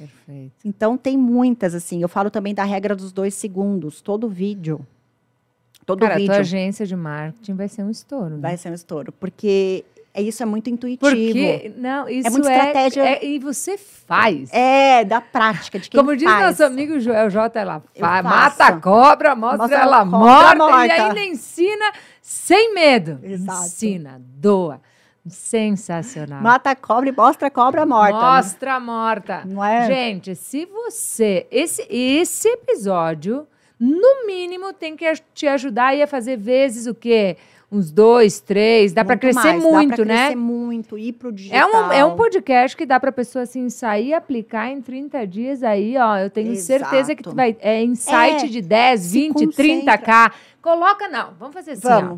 Perfeito. Então tem muitas, assim. Eu falo também da regra dos dois segundos. Todo vídeo. Todo Cara, vídeo. a tua agência de marketing vai ser um estouro. Né? Vai ser um estouro. Porque é, isso é muito intuitivo. Porque, não, isso é muita estratégia. É, e você faz. É, da prática, de quem Como diz faz. nosso amigo Joel J, ela faz, mata a cobra, mostra, mostra ela morta, morta, e ainda ensina sem medo. Exato. Ensina, doa. Sensacional. Mata a cobra e mostra a cobra morta. Né? Mostra né? morta. Não é? Gente, se você. Esse, esse episódio, no mínimo, tem que te ajudar a fazer vezes o quê? Uns dois, três, dá para crescer mais, muito, dá pra né? crescer muito, ir pro digital. É um, é um podcast que dá pra pessoa assim sair e aplicar em 30 dias aí, ó. Eu tenho Exato. certeza que tu vai. É insight É, de 10, 20, concentra. 30k. Coloca, não. Vamos fazer assim, ó.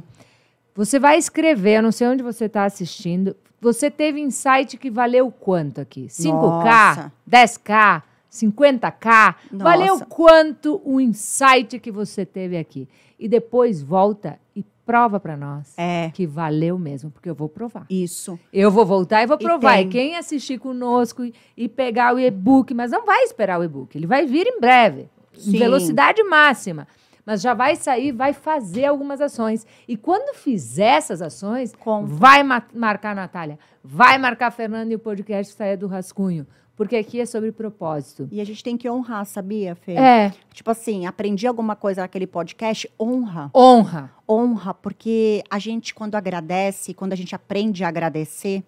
Você vai escrever, eu não sei onde você está assistindo. Você teve insight que valeu quanto aqui? 5K? Nossa. 10K? 50K? Nossa. Valeu quanto o insight que você teve aqui? E depois volta e prova para nós É. que valeu mesmo, porque eu vou provar. Isso. Eu vou voltar e vou E provar. E, tem. quem assistir conosco e, e pegar o e-book, mas não vai esperar o e-book, ele vai vir em breve, Sim. em velocidade máxima. Mas já vai sair, vai fazer algumas ações. E quando fizer essas ações, Conta. vai ma- marcar a Natália, vai marcar a Fernanda e o podcast Saia do Rascunho. Porque aqui é sobre propósito. E a gente tem que honrar, sabia, Fê? É, Tipo assim, aprendi alguma coisa naquele podcast, honra. honra. Honra, porque a gente, quando agradece, quando a gente aprende a agradecer,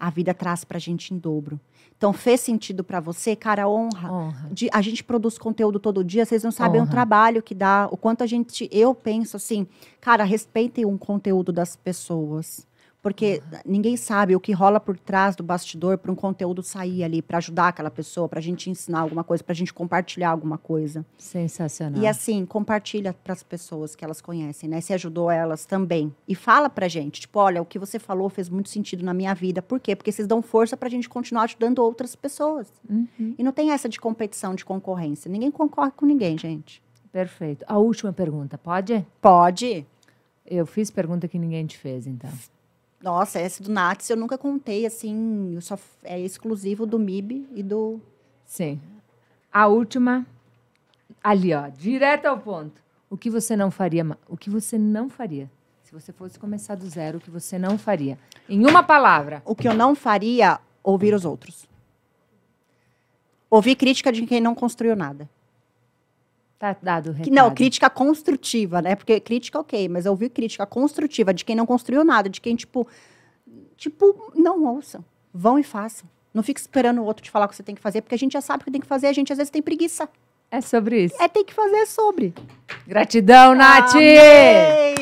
a vida traz pra gente em dobro. Então, fez sentido pra você, cara, honra. Honra. De- a gente produz conteúdo todo dia, vocês não sabem o Honra. trabalho que dá, o quanto a gente. Eu penso assim, cara, respeitem o conteúdo das pessoas. Porque ninguém sabe o que rola por trás do bastidor para um conteúdo sair ali, para ajudar aquela pessoa, para a gente ensinar alguma coisa, para a gente compartilhar alguma coisa. Sensacional. E assim, compartilha para as pessoas que elas conhecem, né? Se ajudou elas também. E fala pra gente, tipo, olha, o que você falou fez muito sentido na minha vida. Por quê? Porque vocês dão força pra gente continuar ajudando outras pessoas. Uhum. E não tem essa de competição, de concorrência. Ninguém concorre com ninguém, gente. Perfeito. A última pergunta, pode? Pode. Eu fiz pergunta que ninguém te fez, então. Nossa, esse do Nats eu nunca contei, assim, só é exclusivo do MIB e do. Sim. A última, ali, ó, direto ao ponto. O que você não faria? O que você não faria? Se você fosse começar do zero, o que você não faria? Em uma palavra. O que eu não faria, ouvir os outros. Ouvir crítica de quem não construiu nada. Tá dado o Que- recado. Não, crítica construtiva, né? Porque crítica, ok, mas ouvir crítica construtiva de quem não construiu nada, de quem, tipo. Tipo, não ouçam. Vão e façam. Não fique esperando o outro te falar o que você tem que fazer, porque a gente já sabe o que tem que fazer, a gente às vezes tem preguiça. É sobre isso. É, tem que fazer sobre. Gratidão, Nath! Amei!